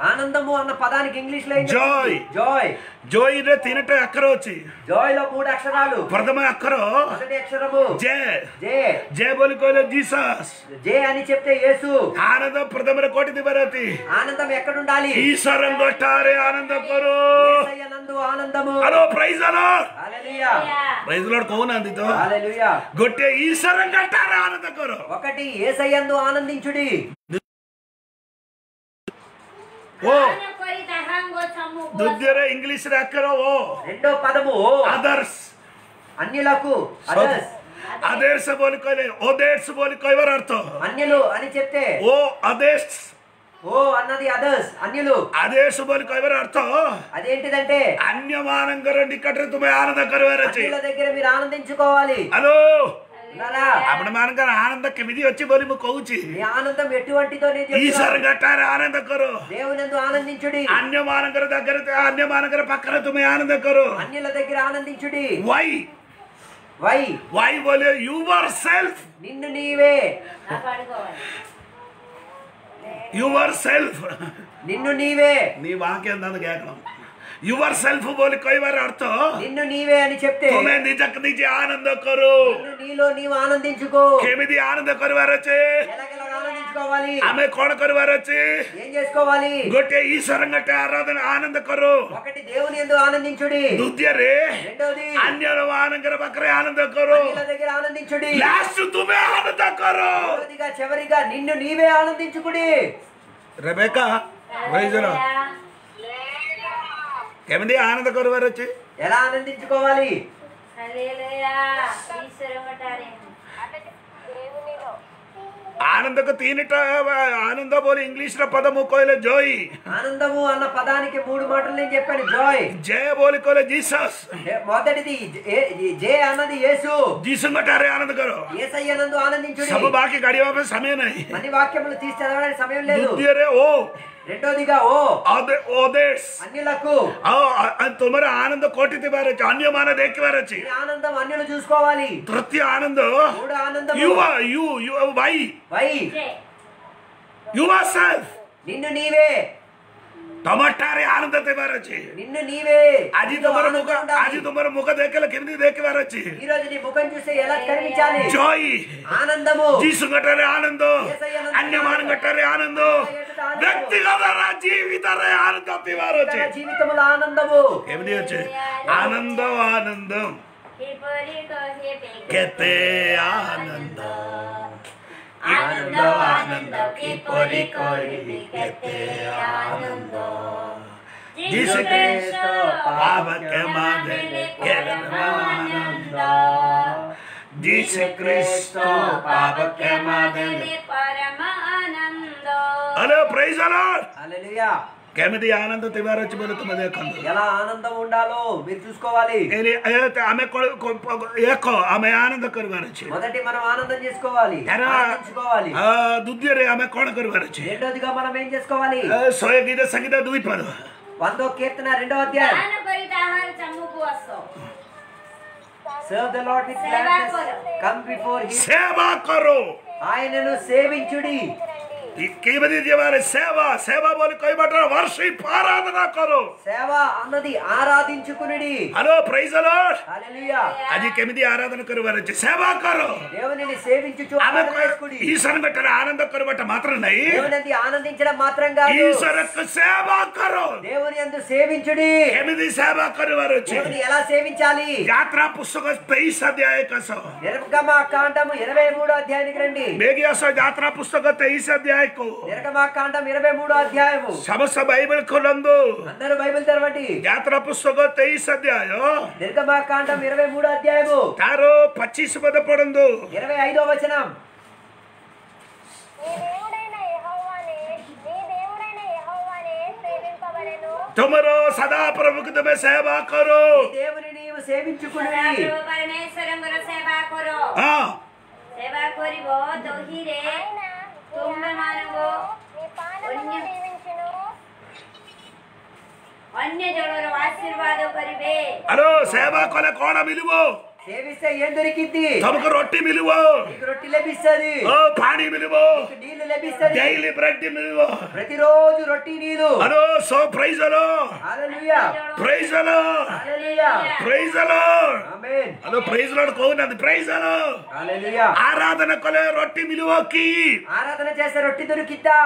Speaker 2: ఆనందము అన్న పదానికి ఇంగ్లీష్లో జాయ్ జాయ్
Speaker 1: జాయ్ రే తినట అక్కర వచ్చి.
Speaker 2: జాయ్లో మూడు అక్షరాలు.
Speaker 1: ప్రథమ అక్కర.
Speaker 2: అక్షరము.
Speaker 1: జే.
Speaker 2: జే.
Speaker 1: జే బోలుకోలే జీసస్.
Speaker 2: జే అని చెప్తే యేసు.
Speaker 1: ఆనందం ప్రథమ కోటి దివరతి
Speaker 2: ఆనందం ఎక్కడ ఉండాలి
Speaker 1: ఈశ్వరం కొట్టారే ఆనందం కొరు
Speaker 2: ఆనందము. హలో
Speaker 1: ప్రైజ్ ప్రైజ్ లార్డ్ కోన అందితో. గొట్టే ఈశ్వరం కొట్టారే ఆనందం కొరు
Speaker 2: ఒకటి ఏసయ్యందు ఆనందించుడి.
Speaker 3: ఓ. దుద్యరే
Speaker 1: ఇంగ్లీష్ రాక్కరో ఓ.
Speaker 2: రెండో పదము.
Speaker 1: అదర్స్
Speaker 2: అన్యులకు అదర్స్
Speaker 3: అదేర్స్
Speaker 1: బోలికోలే ఓదేర్స్ బోలికో ఎవరు అర్థం?
Speaker 2: అన్యులు అని చెప్తే.
Speaker 1: ఓ అదేర్స్
Speaker 2: ఓ అన్నది అదర్స్ అన్యులు.
Speaker 1: అదే శుభలకు ఎవరు అర్థం?
Speaker 2: అదేంటిదంటే
Speaker 1: అన్యమానంగా రెండు ఇక్కడ ఆనందకరమైన
Speaker 2: దగ్గర మీరు ఆనందించుకోవాలి.
Speaker 1: హలో.
Speaker 3: అప్పుడు
Speaker 1: మనం కదా ఆనంద విధి వచ్చి బలిము కోవుచి
Speaker 2: ఆనందం ఎటువంటిదో ఈశ్వరు
Speaker 1: గట్టార ఆనంద కరు.
Speaker 2: దేవునందు ఆనందించుడి.
Speaker 1: అన్య మానకర దగ్గర అన్య మానకర పక్కన తుమ్మి ఆనంద కరు.
Speaker 2: అన్యుల దగ్గర ఆనందించుడి.
Speaker 1: వై?
Speaker 2: వై?
Speaker 1: వై బోలే యువర్ సెల్ఫ్.
Speaker 2: నిన్ను నీవే.
Speaker 1: Yourself.
Speaker 2: నిన్ను నీవే.
Speaker 1: నీ వాక్యం దాని కేకడం యువర్ సెల్ఫ్ బోలి ಕೊಯ್ವರ అర్థం?
Speaker 2: నిన్ను నీవే అని చెప్తే तुम्हें
Speaker 1: నిజక్ నిజే ఆనంద
Speaker 2: నీలో నీవు ఆనందించుకో.
Speaker 1: కేమిది ఆనంద కరువారు వచ్చి?
Speaker 2: ఆనందించుకోవాలి.
Speaker 1: ఆమె కోణ కరువారు వచ్చి?
Speaker 2: ఏం చేసుకోవాలి?
Speaker 1: గొట్టె ఈశ్వరం గట్టే ఆరాధన ఆనంద కరు.
Speaker 2: ఒకటి దేవుని ఎందు ఆనందించుడి.
Speaker 1: దుద్యరే
Speaker 2: రెండోది
Speaker 1: అన్యుల వానంగర బక్రే ఆనంద కరు.
Speaker 2: దగ్గర ఆనందించుడి.
Speaker 1: లాస్ట్ తుమే ఆనందకరు
Speaker 2: చివరిగా నిన్ను నీవే ఆనందించుకుడి.
Speaker 1: రెబేకా
Speaker 3: వైజరా
Speaker 1: ఏమండి ఆనంద కొరవారు వచ్చి?
Speaker 2: ఎలా ఆనందించుకోవాలి?
Speaker 1: ఆనందకు తీనిట ఆనందము ఇంగ్లీష్లో పదము కోయలే జోయ్.
Speaker 2: ఆనందము అన్న పదానికి మూడు మాటలు నేను చెప్పాను జోయ్.
Speaker 1: జయ బోలి కోలే జీసస్.
Speaker 2: మొదటిది జయ అన్నది యేసు.
Speaker 1: జీసన్ బట్టారే ఆనందకరు
Speaker 2: ఏసయ్యనందు ఆనందించు సభ
Speaker 1: బాకి సమయం అన్ని
Speaker 2: వాక్యములు తీసి చదవడానికి సమయం లేదు.
Speaker 1: ఓ.
Speaker 2: రెండోదిగా ఓ.
Speaker 1: అదే ఓ దేశ్
Speaker 2: అన్యులకు.
Speaker 1: తొమ్మిది ఆనంద కోటితి వారచ్చు అన్యమాన దేకి వారచ్చు
Speaker 2: ఆనందం అన్యులు చూసుకోవాలి.
Speaker 1: తృతీయ ఆనందం?
Speaker 2: మూడు ఆనందం
Speaker 1: you you why
Speaker 2: why
Speaker 1: yourself
Speaker 2: నిన్ను నీవే.
Speaker 1: તમારે આનંદ તહેવાર
Speaker 2: నిన్ను నీవే అది తమర ముఖ అది
Speaker 1: తమర ముఖ దేఖల కింది దేఖవారు వచ్చి
Speaker 2: ఈ రోజు నీ ముఖం చూసి ఎలా కనిపించాలి?
Speaker 1: జాయ్.
Speaker 2: ఆనందము.
Speaker 1: యేసు గట్టరే ఆనందం.
Speaker 2: అన్య అన్యమానం
Speaker 1: గట్టరే ఆనందం. వ్యక్తిగత జీవితరే ఆనంద తేవారు వచ్చి
Speaker 2: జీవితంలో ఆనందము.
Speaker 1: ఏమని వచ్చి?
Speaker 3: ఆనందం
Speaker 1: ఆనందం.
Speaker 3: కేతే ఆనందం. आनंद ಆನಂದ ಆನಂದ ಕಿಪೊರಿ ಕೊರಿಲಿಕ್ಕೆ ಆನಂದ जिस देश
Speaker 2: पाप के
Speaker 1: माध्यम
Speaker 3: आनंद।
Speaker 1: जिस कृष्ण पाप के माध्यम
Speaker 3: परम आनंद। अरे
Speaker 1: प्रेज द लॉर्ड
Speaker 2: हालेलुया
Speaker 1: કેમથી આનંદ તેવારો છે બોલો
Speaker 2: ఎలా ఆనందం ఉండాలో మీరు చూసుకోవాలి.
Speaker 1: એટલે અમે એક અમે આનંદ કરવાનો
Speaker 2: మొదటి మనం ఆనందం చేసుకోవాలి. ఆనందించుకోవాలి.
Speaker 1: దుద్యరే ఆమె కోణ કરવાનો છે
Speaker 2: రెండోదిగా మనం ఏం చేసుకోవాలి?
Speaker 1: సోయ గీత సంగీత ద్వీపద.
Speaker 2: వందో కీర్తన రెండో అధ్యాయం.
Speaker 4: Serve the Lord with
Speaker 2: gladness.
Speaker 4: Come before
Speaker 2: Him.
Speaker 1: సేవ కరో.
Speaker 2: ఆయనను సేవించుడి.
Speaker 1: કઈ બધી જેવાને સેવા સેવા બોલી કોઈ બટર વર્શિપ આરાધના કરો
Speaker 2: સેવા અનદી
Speaker 1: hello praise the lord.
Speaker 2: Hallelujah.
Speaker 3: అది
Speaker 1: కెమిది ఆరాధన కరువారు సేవ కరు.
Speaker 2: దేవునిని సేవించుచు ఆరాధించుకుడి
Speaker 1: ఈశ్వరు బట్ట ఆనంద కరు బట్ట మాత్రం నై.
Speaker 2: దేవునిని ఆనందించడం మాత్రం కాదు.
Speaker 1: ఈశ్వరుకు సేవా కరు.
Speaker 2: దేవుని యందు సేవించుడి.
Speaker 1: కెమిది సేవా కరువారు దేవుని
Speaker 2: ఎలా సేవించాలి?
Speaker 1: యాత్రా పుస్తక 23 అధ్యాయ కస.
Speaker 2: నిర్గమ కాండము 23 అధ్యాయానికి రండి.
Speaker 1: మేఘ్యాస యాత్రా పుస్తక 23 అధ్యాయ ನಾಯಕು
Speaker 2: ನಿರ್ಗಮಕಾಂಡ ಇರವೈ ಮೂಡು ಅಧ್ಯಾಯವು
Speaker 1: ಸಮಸ್ತ బైబిల్ ಕೊಲೊಂದು
Speaker 2: అందరూ బైబిల్ తెరవండి.
Speaker 1: యాత్ర పుస్తకం తేయిస్ అధ్యాయం
Speaker 2: నిర్గమకాండం ఇరవై మూడు అధ్యాయము.
Speaker 1: తారో పచ్చీసు పద పడందు.
Speaker 2: ఇరవై ఐదో వచనం.
Speaker 1: తుమరు సదా ప్రముఖతమే సేవ కరు.
Speaker 2: దేవుని నీవు సేవించుకుని
Speaker 3: పరమేశ్వరం సేవ కరు. సేవ కరివో దోహిరే. અન્ય જણોનો આશીર્વાદો કરીબે
Speaker 1: અરે સેવા કોને કોણ મિલવો ఆరాధన కొలే రొట్టి మిలువకి.
Speaker 2: ఆరాధన చేసే రొట్టి దొరికిద్దా?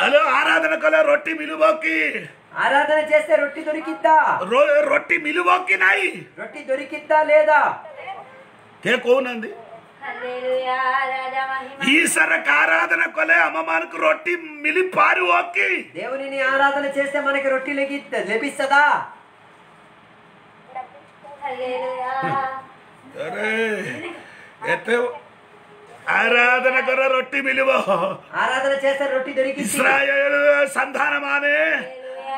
Speaker 3: హలో
Speaker 1: ఆరాధన కొలే రొట్టి మిలువకి.
Speaker 2: ఆరాధన చేస్తే రొట్టి దొరికిద్దా?
Speaker 1: రొట్టి మిలువోకినాయి
Speaker 2: రొట్టి దొరికిద్దా లేదా?
Speaker 1: తేకోనంది
Speaker 3: ఈ
Speaker 1: సరకు ఆరాధన కొలే అమ్మమానికి రొట్టి మిలి పారు ఓకి
Speaker 2: దేవునిని ఆరాధన చేస్తే మనకి రొట్టి లభిస్తుందా
Speaker 1: అరే ఆరాధన కొర రొట్టి మిలువ.
Speaker 2: ఆరాధన చేస్తే రొట్టి దొరికి
Speaker 1: సంధానమానే.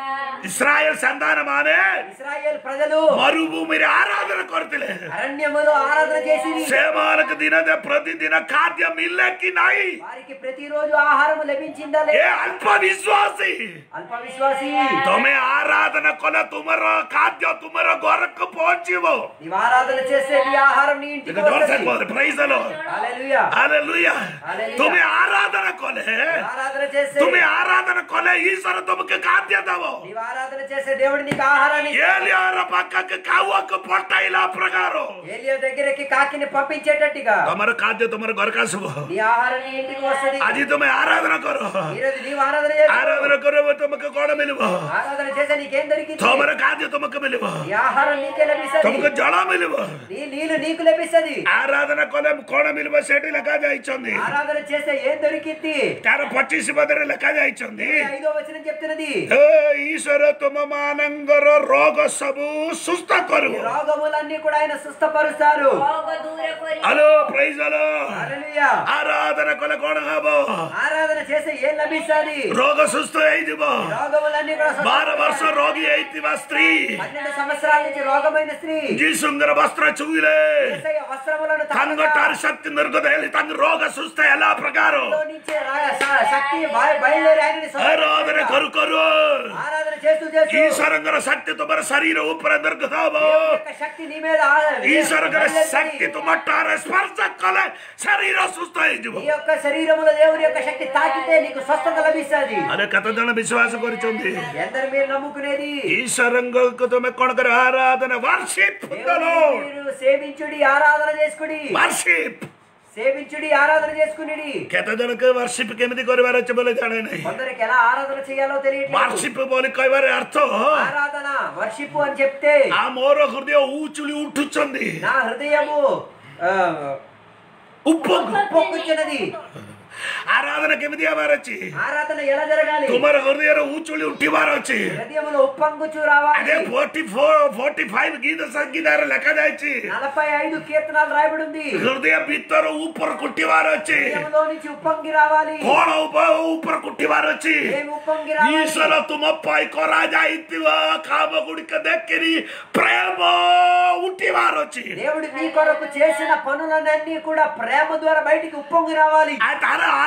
Speaker 3: సంతానమానే
Speaker 1: ఇస్రాయల్ సంతానమానే
Speaker 2: ఇస్రాయల్ ప్రజలు
Speaker 1: మరుభూమి ఆరాధన కొరతలే.
Speaker 2: అరణ్యములో ఆరాధన చేసి
Speaker 1: సేవలకు దినద ప్రతిదిన ఖాద్యం ఇల్లకి నాయి.
Speaker 2: వారికి ప్రతిరోజు ఆహారం లభించిందా ఏ
Speaker 1: అల్ప విశ్వాసి
Speaker 2: అల్ప విశ్వాసి
Speaker 3: తమే
Speaker 1: ఆరాధన కొల తుమర ఖాద్య తుమర గొరకు పోంచివో
Speaker 2: నీ ఆరాధన చేస్తే నీ ఆహారం నీ ఇంటికి వస్తుంది.
Speaker 1: ప్రైజ్
Speaker 3: హల్లెలూయా
Speaker 1: హల్లెలూయా
Speaker 2: తుమే
Speaker 1: ఆరాధన కొలే
Speaker 2: ఆరాధన చేస్తే తుమే
Speaker 1: ఆరాధన కొలే ఈశ్వర తుమకు ఖాద్య దవో
Speaker 2: నీ ఆరాధన చేసే దేవుడు నీకు ఆహారాన్ని
Speaker 1: ఏలియార పక్కకి కావకు పొట్ట ఇలా ప్రకారం
Speaker 2: ఏలియా దగ్గరికి కాకిని పంపించేటట్టుగా.
Speaker 1: తమర ఖాద్య తమర గొరకాసుబు
Speaker 2: నీ ఆహారం ఇంటికి వస్తది? అది
Speaker 1: తమ ఆరాధన కరు.
Speaker 2: ఈరోజు నీవు ఆరాధన చేసి ఆరాధన
Speaker 1: కరు తమకు కోడ మిలువ.
Speaker 2: ఆరాధన చేసే నీకేం దొరికింది? తమర
Speaker 1: ఖాద్య తమకు మిలువ.
Speaker 2: ఈ ఆహారం నీకే లభిస్తది. తమకు
Speaker 1: జల మిలువ.
Speaker 2: నీ నీళ్ళు నీకు లభిస్తది.
Speaker 1: ఆరాధన కొలం కోడ మిలువ సెటి లకాజ ఇచ్చింది
Speaker 2: ఆరాధన చేసే ఏం దొరికింది
Speaker 1: కార 25 బదర లకాజ ఇచ్చింది
Speaker 2: ఐదో వచనం చెప్తున్నది.
Speaker 1: ఈశ్వర చేర తుమ మానంగర రోగ సబు సుస్థ కొరు
Speaker 2: రోగములన్నీ కూడా ఆయన సుస్థపరుస్తారు
Speaker 3: హలో
Speaker 1: ప్రైజ్ హలో. ఆరాధన కొలకొడహాబో
Speaker 2: ఆరాధన చేసే ఏం లభిస్తుంది?
Speaker 1: రోగ సుస్థ అయిదిబో
Speaker 2: రోగములన్నీ కూడా బార వర్ష
Speaker 3: రోగి
Speaker 1: అయితివా స్త్రీ.
Speaker 3: పన్నెండు సంవత్సరాల నుంచి
Speaker 2: రోగమైన స్త్రీ.
Speaker 1: జీ సుందర వస్త్ర చూగిలే
Speaker 2: వస్త్రములను తంగొట్టారు
Speaker 1: శಕ್ತಿ ನಿರ್ಗದಲ್ಲಿ ತಂದ ರೋಗ ಸುಸ್ತ ಎಲ್ಲಾ ಪ್ರಕಾರ
Speaker 2: ಆರಾಧನೆ ಈ
Speaker 1: శక్తి ಶಕ್ತಿ శరీర ಶರೀರ ಉಪ್ಪರ ದರ್ಗದಾವೋ
Speaker 2: ఈ సరగర శక్తి
Speaker 1: తుమ్మట్టార స్పర్శ కల శరీర సుస్థయించు ఈ
Speaker 2: యొక్క శరీరముల దేవుని యొక్క శక్తి తాకితే నీకు స్వస్థత లభిస్తుంది.
Speaker 1: అనే కథదన విశ్వాసం గురించింది
Speaker 2: ఎందరు మీరు నమ్ముకునేది?
Speaker 1: ఈ సరంగకు తుమ్మె కొనకరు ఆరాధన వర్షిప్ మీరు
Speaker 2: సేవించుడి ఆరాధన చేసుకుడి.
Speaker 1: వర్షిప్
Speaker 2: సేవించుడి ఆరాధన చేసుకునిడి.
Speaker 1: ಕೆತದನಕ್ಕೆ వర్షిప్ ಕೆಮಿತಿ ಕೊರಿವಾರ ಚಬಲ ಜಾಣನೆ
Speaker 2: కొందరికి ఎలా ఆరాధన చేయాలో తెలియట్లేదు. వర్షిప్
Speaker 1: ಬೋಲಿ ಕೈವಾರ అర్థం.
Speaker 2: ఆరాధన వర్షిప్ అని చెప్తే
Speaker 1: ఆ మోరో హృదయం ಊಚುಲಿ ಉಟ್ಟುಚಂದಿ
Speaker 2: నా హృదయము ఆ,
Speaker 1: ఉప్పొంగు
Speaker 3: ఉప్పొంగుచున్నది
Speaker 1: ಆರಾಧನೆಗೆ ಮಿದಿಯ ಬಾರಚ್ಚಿ
Speaker 2: ఆరాధన ఎలా జరగాలి?
Speaker 1: కుమార ಹೃದಯರ ఊచుళ్ళి ఉంటి ಬಾರಚ್ಚಿ
Speaker 2: ಹೃದಯಮನ ಉಪ್ಪಂಗುಚು రావాలి. అదే
Speaker 1: 44 45 గీత సంగీతార లెక్క దాచి.
Speaker 2: 45 కీర్తనాలు రాయబడి ఉంది
Speaker 1: హృదయ బిత్తరు ఊపర కుట్టి వారొచ్చి
Speaker 2: హృదయంలో నుంచి ఉప్పొంగి రావాలి.
Speaker 1: కోణ ఊపర కుట్టి వారొచ్చి
Speaker 2: ఏం ఉప్పొంగి రావాలి? ఈశ్వర
Speaker 1: తుమప్పై కొరాజా ఇత్తివా కామగుడిక దక్కిరి ప్రేమ ఉట్టి వారొచ్చి
Speaker 2: దేవుడు నీ కొరకు చేసిన పనులన్నీ కూడా ప్రేమ ద్వారా బయటికి ఉప్పొంగి రావాలి.
Speaker 1: ఆ తర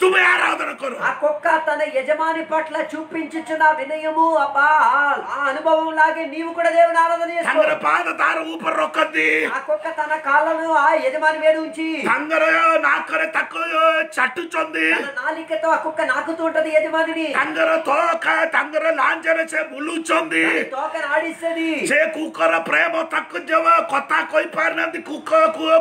Speaker 1: तुम्हें ఆరాధన करो ఆ
Speaker 2: కుక్క తన యజమాని పట్ల చూపించుచున్న వినయము అబ్బా ఆ అనుభవం లాగే నీవు కూడా దేవుని ఆరాధన చేసుకో. తన
Speaker 1: పాద తార ऊपर రొక్కంది
Speaker 2: ఆ కుక్క తన కాళ్ళను ఆ యజమాని మీద ఉంచి.
Speaker 1: తన నాకర తక్కువ చట్టుచుంది
Speaker 2: తన నాలికతో ఆ కుక్క నాకుతుంటది యజమానిని.
Speaker 1: తన తోక తంగర లాంఛన చే ములుచుంది
Speaker 2: తోక ఆడిస్తది.
Speaker 1: చే కుక్కర ప్రేమ తక్కువ జవ కొత్త కొయి పారినంది కుక్క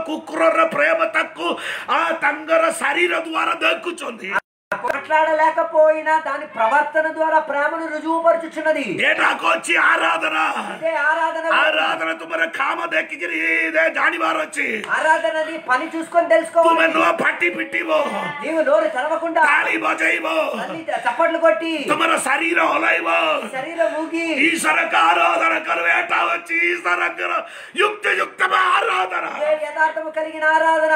Speaker 1: కుక్కర ప్రేమ తక్కువ. ఆ తంగర శరీర ద్వారా దక్కుచుంది.
Speaker 2: కొట్లాడలేకపోయినా దాని ప్రవర్తన ద్వారా ప్రేమను రుజువుపరచుచున్నది.
Speaker 1: ఏటాకొచ్చి ఆరాధన.
Speaker 2: ఆరాధన. ఆరాధన
Speaker 1: తుమర కామ దక్కిచిరి ఇదే దాని వారు వచ్చి
Speaker 2: ఆరాధనని పని చూసుకొని తెలుసుకోవాలి. నువ్వు
Speaker 1: పట్టి పిట్టివో.
Speaker 2: నీవు నోరు తెరవకుండా
Speaker 1: గాలి
Speaker 2: చప్పట్లు కొట్టి
Speaker 1: తుమర శరీరం ఒలైవో.
Speaker 2: శరీర మూగి
Speaker 1: ఈశ్వరక ఆరాధన కరువేట వచ్చి సరకు యుక్తి యుక్తమ ఆరాధన
Speaker 2: యథార్థము కలిగిన ఆరాధన?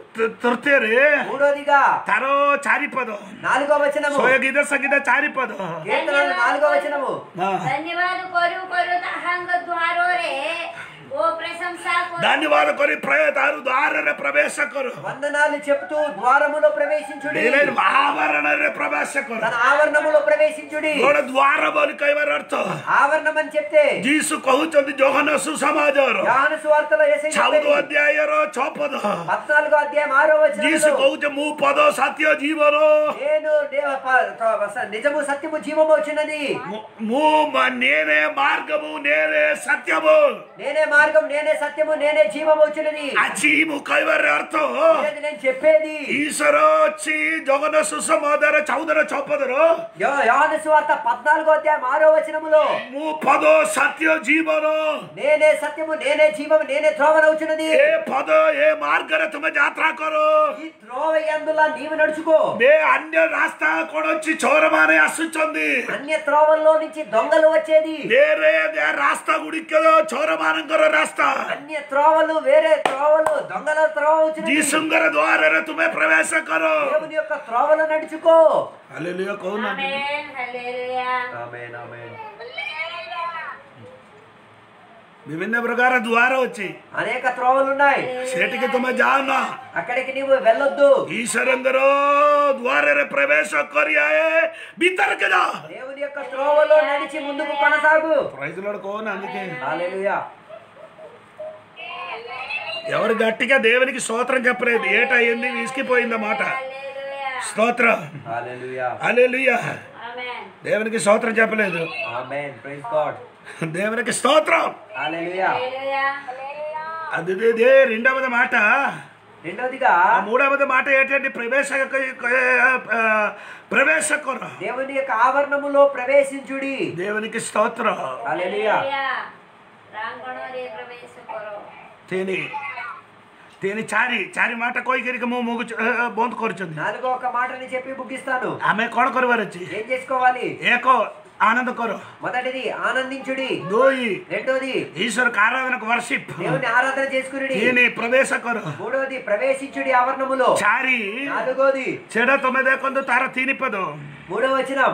Speaker 1: ತರ್ತೇರಿ
Speaker 2: ಮೂಡೋದಿಗ
Speaker 1: ತರೋ ಚಾರಿಪದು
Speaker 2: ನಾಲ್ಕೋ ವಚನ
Speaker 1: ಸೋಯಗಿದ ಸಂಗೀತ ಚಾರಿಪದು
Speaker 2: ನಾಲ್ಕೋ ವಚನವು
Speaker 3: ಧನ್ಯವಾದ ಕೊರು ಕೊರು ಹಂಗ దాన్ని
Speaker 1: కొని ప్రయతారు ద్వారనే ప్రవేశకరు.
Speaker 2: వందనాలు చెప్తూ ద్వారములో ప్రవేశించుడి. లేని
Speaker 1: ఆవరణ ప్రవేశకరు.
Speaker 2: ఆవరణములో ప్రవేశించుడి. గోడ
Speaker 1: ద్వారమని కైవర్ అర్థం
Speaker 2: ఆవరణం అని చెప్తే
Speaker 1: జీసు కହୁచంది జోహనసు సుసమాజారు
Speaker 2: యోహాను సువార్తలో యేసయ్య 14వ
Speaker 1: అధ్యాయరో 14
Speaker 2: 14వ అధ్యాయం ఆరో వచనం జీసు
Speaker 1: కహుచ మూ పదో సత్య జీవరో
Speaker 2: నేను నిజము సత్యము జీవము వచ్చినది.
Speaker 1: నేనే మార్గము నేనే సత్యము.
Speaker 2: నేనే మార్గం నేనే సత్యము నేనే నేనే జీవమోచులని ఆ
Speaker 1: జీవు కైవరి అర్థం.
Speaker 2: నేను చెప్పేది?
Speaker 1: ఈశ్వరో వచ్చి జగన సుసమాధార చౌదర చౌపదరు.
Speaker 2: యోహాను సువార్త పద్నాలుగో అధ్యాయం ఆరో వచనములో.
Speaker 1: పదో సత్య జీవను
Speaker 2: నేనే సత్యము నేనే జీవము నేనే త్రోవనవుచున్నది ఏ
Speaker 1: పదో ఏ మార్గర తుమ జాత్ర కరో.
Speaker 2: ఈ త్రోవ ఎందులా నీవు నడుచుకో?
Speaker 1: మే అన్య రాస్తా కొడొచ్చి చోరమానే అసుచుంది.
Speaker 2: అన్య త్రోవల్లో నుంచి దొంగలు వచ్చేది.
Speaker 1: వేరే రాస్తా గుడిక్కదో చోరమానం కరో రాస్తా.
Speaker 2: అన్య త్రోవ త్రోవలు వేరే త్రోవలు దొంగల త్రోవ వచ్చిన ఈ
Speaker 1: సుంగర ద్వారాన తుమే ప్రవేశ కరో
Speaker 2: దేవుని యొక్క త్రోవలు నడుచుకో.
Speaker 1: హల్లెలూయా కౌన్ ఆమేన్
Speaker 3: హల్లెలూయా.
Speaker 2: ఆమేన్ ఆమేన్.
Speaker 1: విభిన్న ప్రకార ద్వార వచ్చి
Speaker 2: అనేక త్రోవలు ఉన్నాయి
Speaker 3: చేతికి తుమ
Speaker 1: జానా.
Speaker 2: అక్కడికి నీవు వెళ్ళొద్దు.
Speaker 1: ఈశ్వరందరో ద్వార ప్రవేశ కొరియాయే బిత్తర కదా
Speaker 2: దేవుని యొక్క త్రోవలో నడిచి ముందుకు కొనసాగు.
Speaker 1: ప్రైజ్ అందుకే.
Speaker 3: హల్లెలూయా.
Speaker 1: ఎవరు గట్టిగా దేవునికి స్తోత్రం చెప్పలేదు. ఏటయింది విసిగిపోయింది మాట. స్తోత్రం.
Speaker 2: హల్లెలూయా
Speaker 1: హల్లెలూయా
Speaker 3: Amen.
Speaker 1: దేవునికి స్తోత్రం చెప్పలేదు.
Speaker 2: ఆమేన్ ప్రైజ్ గాడ్
Speaker 1: దేవునికి స్తోత్రం. అది రెండవది మాట.
Speaker 2: రెండవదిగా ఆ
Speaker 1: మూడవది మాట ఏంటంటే ప్రవేశ ప్రవేశకర.
Speaker 2: దేవుని యొక్క ఆవరణములో ప్రవేశించుడి.
Speaker 1: దేవునికి స్తోత్రం. తేని. తేని చారి చారి మాట కోయికరికి మోగు బోంత కొరుచుంది.
Speaker 2: నాలుగో ఒక మాటని చెప్పి బుగ్గిస్తాను.
Speaker 1: ఆమె కొడకొరు వరొచ్చి
Speaker 2: ఏం చేసుకోవాలి?
Speaker 1: ఏకో ఆనందకరు
Speaker 2: మొదటిది ఆనందించుడి.
Speaker 1: దోయి.
Speaker 2: రెండోది
Speaker 1: ఈశ్వరుకు ఆరాధనకు వర్షిప్. దేవుని
Speaker 2: ఆరాధన చేసుకుని దీని
Speaker 1: ప్రవేశకరు
Speaker 2: మూడోది ప్రవేశించుడి ఆవరణములో.
Speaker 1: చారి.
Speaker 2: నాలుగోది
Speaker 1: చెడ తొమ్మిదే కొందు తార తీనిపదు
Speaker 2: మూడో వచనం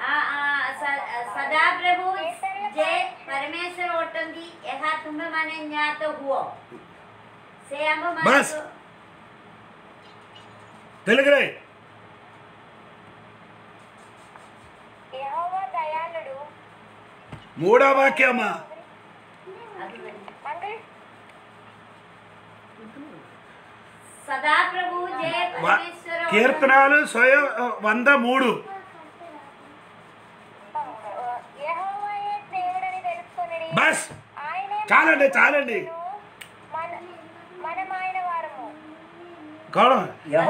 Speaker 3: सदा प्रभु
Speaker 4: जय
Speaker 3: परमेश्वर ओटम जी ऐसा तुम्हें माने न्याय तो हुआ से हम बस
Speaker 1: తెలుగు రే మూడో వాక్యమా
Speaker 3: కీర్తనాలు
Speaker 1: స్వయం వంద మూడు
Speaker 4: చాలండి చాలండి.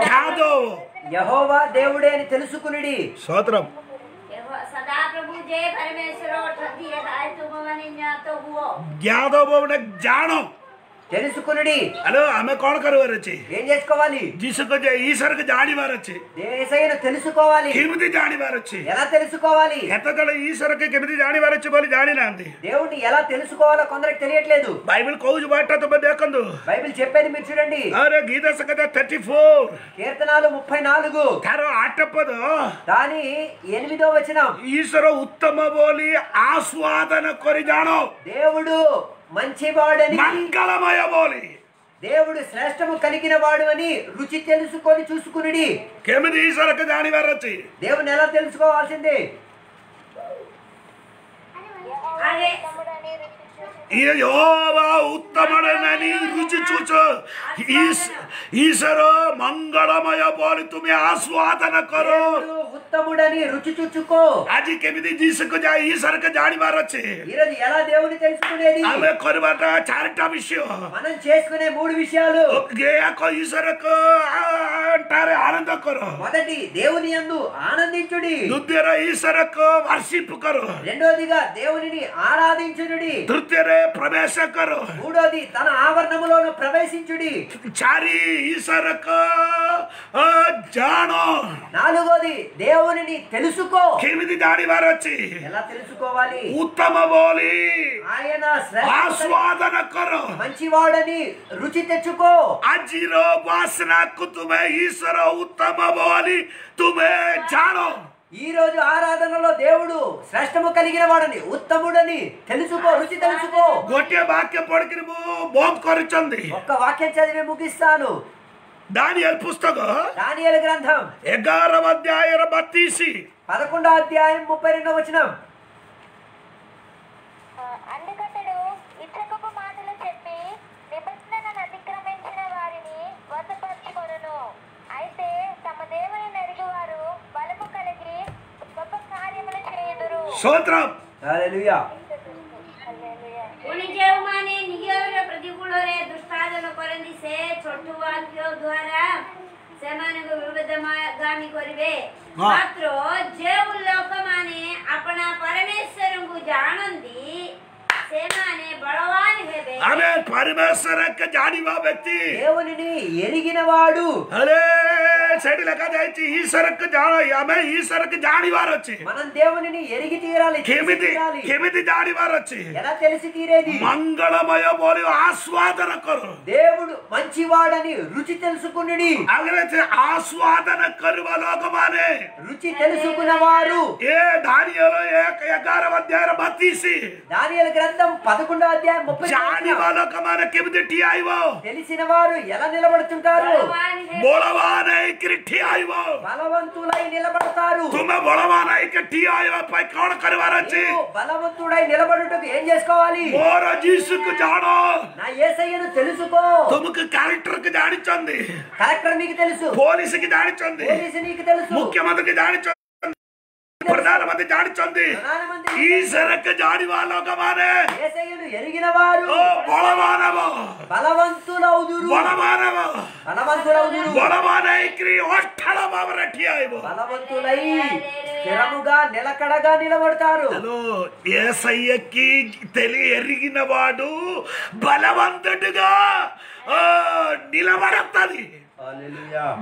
Speaker 1: కాదు.
Speaker 2: యహోవా దేవుడే అని తెలుసుకునిడి.
Speaker 1: స్తోత్రం.
Speaker 3: యెహో- సదాప్రభు జయ
Speaker 2: తెలుసుకుని
Speaker 1: హలో ఆమె కొడకరు వారు వచ్చి
Speaker 2: ఏం చేసుకోవాలి?
Speaker 1: తీసుకొచ్చే ఈశ్వరకు జాడి వారు వచ్చి
Speaker 2: దేశయ్యను తెలుసుకోవాలి?
Speaker 1: కిమిది జాడి వారు వచ్చి
Speaker 2: ఎలా తెలుసుకోవాలి?
Speaker 1: ఎంతకడ ఈశ్వరకి కిమిది జాడి వారు వచ్చి పోలి జాడినా అంది.
Speaker 2: దేవుడిని ఎలా తెలుసుకోవాలో కొందరికి తెలియట్లేదు.
Speaker 1: బైబిల్ కౌజు బాట తొమ్మిది దేకందు.
Speaker 2: బైబిల్ చెప్పేది మీరు చూడండి.
Speaker 1: అరే గీత సంగత థర్టీ ఫోర్
Speaker 2: కీర్తనాలు ముప్పై నాలుగు.
Speaker 1: కారు ఆటప్పదు.
Speaker 2: దాని ఎనిమిదో వచ్చిన
Speaker 1: ఈశ్వర ఉత్తమ బోలి ఆస్వాదన కొరిజాను
Speaker 2: దేవుడు మంచివాడని
Speaker 1: మంగళమయమోని.
Speaker 2: దేవుడు శ్రేష్టము కలిగిన వాడు అని రుచి తెలుసుకొని చూసుకుని
Speaker 1: దాని వెరచి
Speaker 2: దేవుని ఎలా తెలుసుకోవాల్సింది?
Speaker 1: ఉత్తమడనని రుచి చూచు. ఈశ్వరో మంగళమయ పోలి తుమి ఆస్వాదన కరో.
Speaker 2: ఉత్తముడని రుచి చూచుకో.
Speaker 1: అది కెమిది తీసుకుజాయి ఈ సరుకు జాడి మారొచ్చి.
Speaker 2: ఈరోజు ఎలా దేవుని తెలుసుకునేది? ఆమె
Speaker 1: కొరమాట చారిటా విషయం. మనం
Speaker 2: చేసుకునే మూడు విషయాలు.
Speaker 1: ఈ సరుకు. అంటారు ఆనందకరు
Speaker 2: మొదటి దేవుని యందు ఆనందించుడి.
Speaker 1: దుద్దిర ఈ సరుకు వర్షింపుకరు
Speaker 2: రెండోదిగా దేవునిని ఆరాధించుడి
Speaker 1: ప్రవేశ ప్రవేశకరు
Speaker 2: మూడోది తన ఆవరణములోను ప్రవేశించుడి.
Speaker 1: చారి ఈ సరుకు. జాను.
Speaker 2: నాలుగోది దేవ దేవుని తెలుసుకో.
Speaker 1: కింది దాడి వారు వచ్చి
Speaker 2: ఎలా తెలుసుకోవాలి?
Speaker 1: ఉత్తమ బోలి.
Speaker 2: ఆయన ఆస్వాదన
Speaker 1: కరు.
Speaker 2: మంచివాడని రుచి తెచ్చుకో.
Speaker 1: అజిరో వాసనకు తుమే ఈశ్వర ఉత్తమ బోలి. తుమే జానో.
Speaker 2: ఈ రోజు ఆరాధనలో దేవుడు శ్రేష్టము కలిగిన వాడని ఉత్తముడని తెలుసుకో రుచి తెలుసుకో.
Speaker 3: గొట్టె
Speaker 1: వాక్యం పొడికిన
Speaker 2: ఒక్క వాక్యం చదివి ముగిస్తాను.
Speaker 1: దానియల్ పుస్తకం.
Speaker 2: దానియల్ గ్రంథం.
Speaker 1: ఎగారవ అధ్యాయం బత్తీసి.
Speaker 2: పదకొండో అధ్యాయం ముప్పై రెండో వచనం
Speaker 4: అందుకతడు ఇతరకపు మాటలు చెప్పి నిబంధనను అతిక్రమించిన వారిని వశపరచుకొనును. అయితే తమ దేవుని నెరిగి వారు బలము కలిగి గొప్ప కార్యములు చేయుదురు.
Speaker 1: స్తోత్రం.
Speaker 2: హల్లెలూయా.
Speaker 3: ನಿನಗೂ ವಿವಿಧಮಾಗಿ ಕೊರಿವೆ ಮಾತ್ರೋ ಜೇವು ಲೋಕಮಾನೆ ಅಪನ ಪರಮೇಶ್ವರಂಗು ಜಾಣಂದಿ ಸೇಮಾನೆ ಬಲವಾನ್ ಹೇವೆ ಆಮೇಲೆ
Speaker 1: ಪರಮೇಶ್ವರಕ್ಕೆ ಜಾಣಿವ ವ್ಯಕ್ತಿ
Speaker 2: ದೇವನಿನಿ ಎರಿಗಿನವಾಡು
Speaker 1: ಅಲೇ సెడి లెక్క చేయించి ఈశ్వరకు జాణ ఆమె ఈశ్వరకు జానివారు వచ్చి
Speaker 2: మనం దేవునిని ఎరిగి తీరాలి కెమిది.
Speaker 1: కెమిది జానివారు వచ్చి
Speaker 2: ఎలా తెలిసి తీరేది?
Speaker 1: మంగళమయ బోలి ఆస్వాదన కొరు.
Speaker 2: దేవుడు మంచివాడని రుచి తెలుసుకునుడి.
Speaker 1: అగరైతే ఆస్వాదన కరువ లోకమానే.
Speaker 2: రుచి తెలుసుకున్న వారు
Speaker 1: ఏ దానియలో ఏక ఎగారవ అధ్యాయ బతీసి
Speaker 2: దానియల గ్రంథం పదకొండో అధ్యాయం ముప్పై జానివా
Speaker 1: లోకమాన కెమిది టీ ఆయివో
Speaker 2: తెలిసిన వారు ఎలా నిలబడుతుంటారు
Speaker 1: బలవాన్
Speaker 2: బలవంతులై నిలబడతారు. నీవు బలవంతుడై నిలబడుటకు ఏం చేసుకోవాలి? నా ఏసయ్యను తెలుసుకో. కలెక్టర్ మీకు తెలుసు.
Speaker 1: పోలీసుకి జాడించండి
Speaker 2: పోలీసు నీకు తెలుసు.
Speaker 1: ముఖ్యమంత్రికి జాడించండి
Speaker 2: ప్రధానమంత్రి
Speaker 1: జాడించండి
Speaker 2: ప్రధానమంత్రి
Speaker 1: ఈశ్వరకు జాడి
Speaker 2: ఏసయ్యను ఎరిగిన వారు ఓ
Speaker 1: బలవానవ
Speaker 2: బలవంతులవుదురు.
Speaker 1: బలవానవ
Speaker 2: బలవంతులవుదురు.
Speaker 1: బలవానైక్రి ఒట్టల బాబరఠి ఆయిబో
Speaker 2: బలవంతులై
Speaker 3: స్థిరముగా
Speaker 2: నిలకడగా నిలబడతారు.
Speaker 1: హలో ఏసయ్యకి తెలి ఎరిగిన వాడు బలవంతుడుగా నిలబడతది.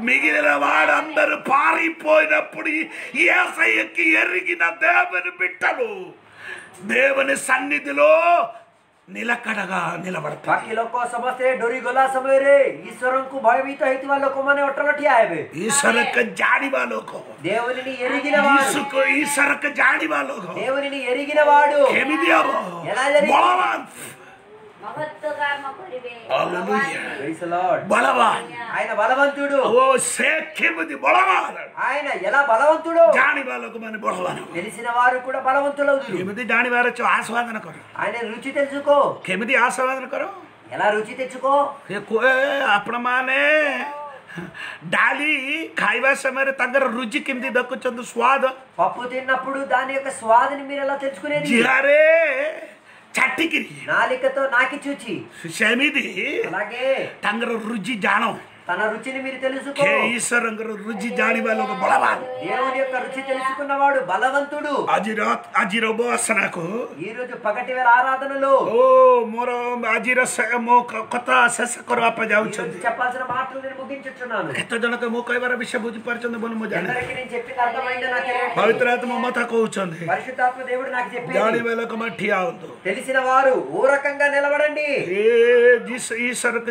Speaker 1: మిగిలిన వాడందరూ పారిపోయినప్పుడు ఈ ఏసయ్యకి ఎరిగిన దేవుని బిడ్డలు దేవుని సన్నిధిలో నిలకడగా నిలబడతారు बाकी
Speaker 2: लोग को समझते हैं डोरी गोला समय रे ईश्वरं को भयभीत हेतु वालों को मने ఒట్టలటి ఆయబే
Speaker 1: ఈశ్వరక జాడి వాళ్ళకు
Speaker 2: దేవునిని ఎరిగిన వాడు
Speaker 1: ఈసుకు ఈశ్వరక జాడి వాళ్ళకు
Speaker 2: దేవునిని ఎరిగిన వాడు
Speaker 3: ఏమిది అబో
Speaker 1: ఎలా జరిగింది? ఓ దాని వారు ఆస్వాదన కరు.
Speaker 2: ఆయన రుచి తెలుసుకో.
Speaker 1: కెమిది ఆస్వాదన కరు?
Speaker 2: ఎలా రుచి తెచ్చుకో?
Speaker 1: అప్రమానే. డాలి ఖాయివా సమయ దగ్గర రుచి కింది దక్కుచుంది స్వాద.
Speaker 2: పప్పు తిన్నప్పుడు దాని యొక్క స్వాదని మీరు ఎలా తెచ్చుకునేది?
Speaker 1: चटिकिरी
Speaker 2: नालिक तो नाकी चूची।
Speaker 1: सुशमी दी।
Speaker 2: अलगे
Speaker 1: तंगर रुजी जानो
Speaker 2: తన రుచిని మీరు తెలుసుకో.
Speaker 1: ఈశ్వరంగరు రుచి జాని వాళ్ళకు బలవాన్.
Speaker 3: దేవుని యొక్క రుచి
Speaker 2: తెలుసుకున్నవాడు బలవంతుడు.
Speaker 1: అజిరో అజిరోబోసనకు
Speaker 2: ఈ రోజు పగటి వేళ ఆరాధనలో.
Speaker 1: ఓ మోర అజిర మో కొత్త శశకరు అప్పజావుచుంది.
Speaker 2: చెప్పాల్సిన మాటలు నేను ముగించుచున్నాను.
Speaker 1: ఎంత జనక మో కైవర విషయ బుద్ధి పరిచింది బను మోజాని
Speaker 3: పవిత్రాత్మ మత
Speaker 1: కూర్చుంది
Speaker 2: పరిశుద్ధాత్మ దేవుడు నాకు చెప్పి జాని
Speaker 1: వాళ్ళకు మట్టి
Speaker 2: తెలిసిన వారు ఊరకంగా నిలబడండి.
Speaker 1: ఏ ఈశ్వరకు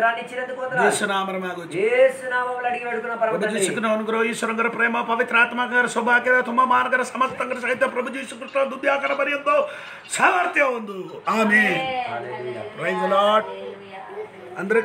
Speaker 2: ఉత్తరాన్ని ఇచ్చినందుకు ఉత్తరాలు
Speaker 1: అనుగ్రహ ఈశ్వరంగర ప్రేమ పవిత్రాత్మకర ಸೌಭಾಗ್ಯದ ತುಂಬ ಮಾರ್ಗರ ಸಮಸ್ತಂಗರ ಸಹಿತ ಪ್ರಭು ಜೀಸು ಕೃಷ್ಣ ದುದ್ಯಾಕರ ಪರ್ಯಂತ ಸಾಮರ್ಥ್ಯ ಒಂದು ಆಮೇನ್
Speaker 3: ಪ್ರೈಸ್ ಲಾಟ್
Speaker 1: ಅಂದ್ರೆ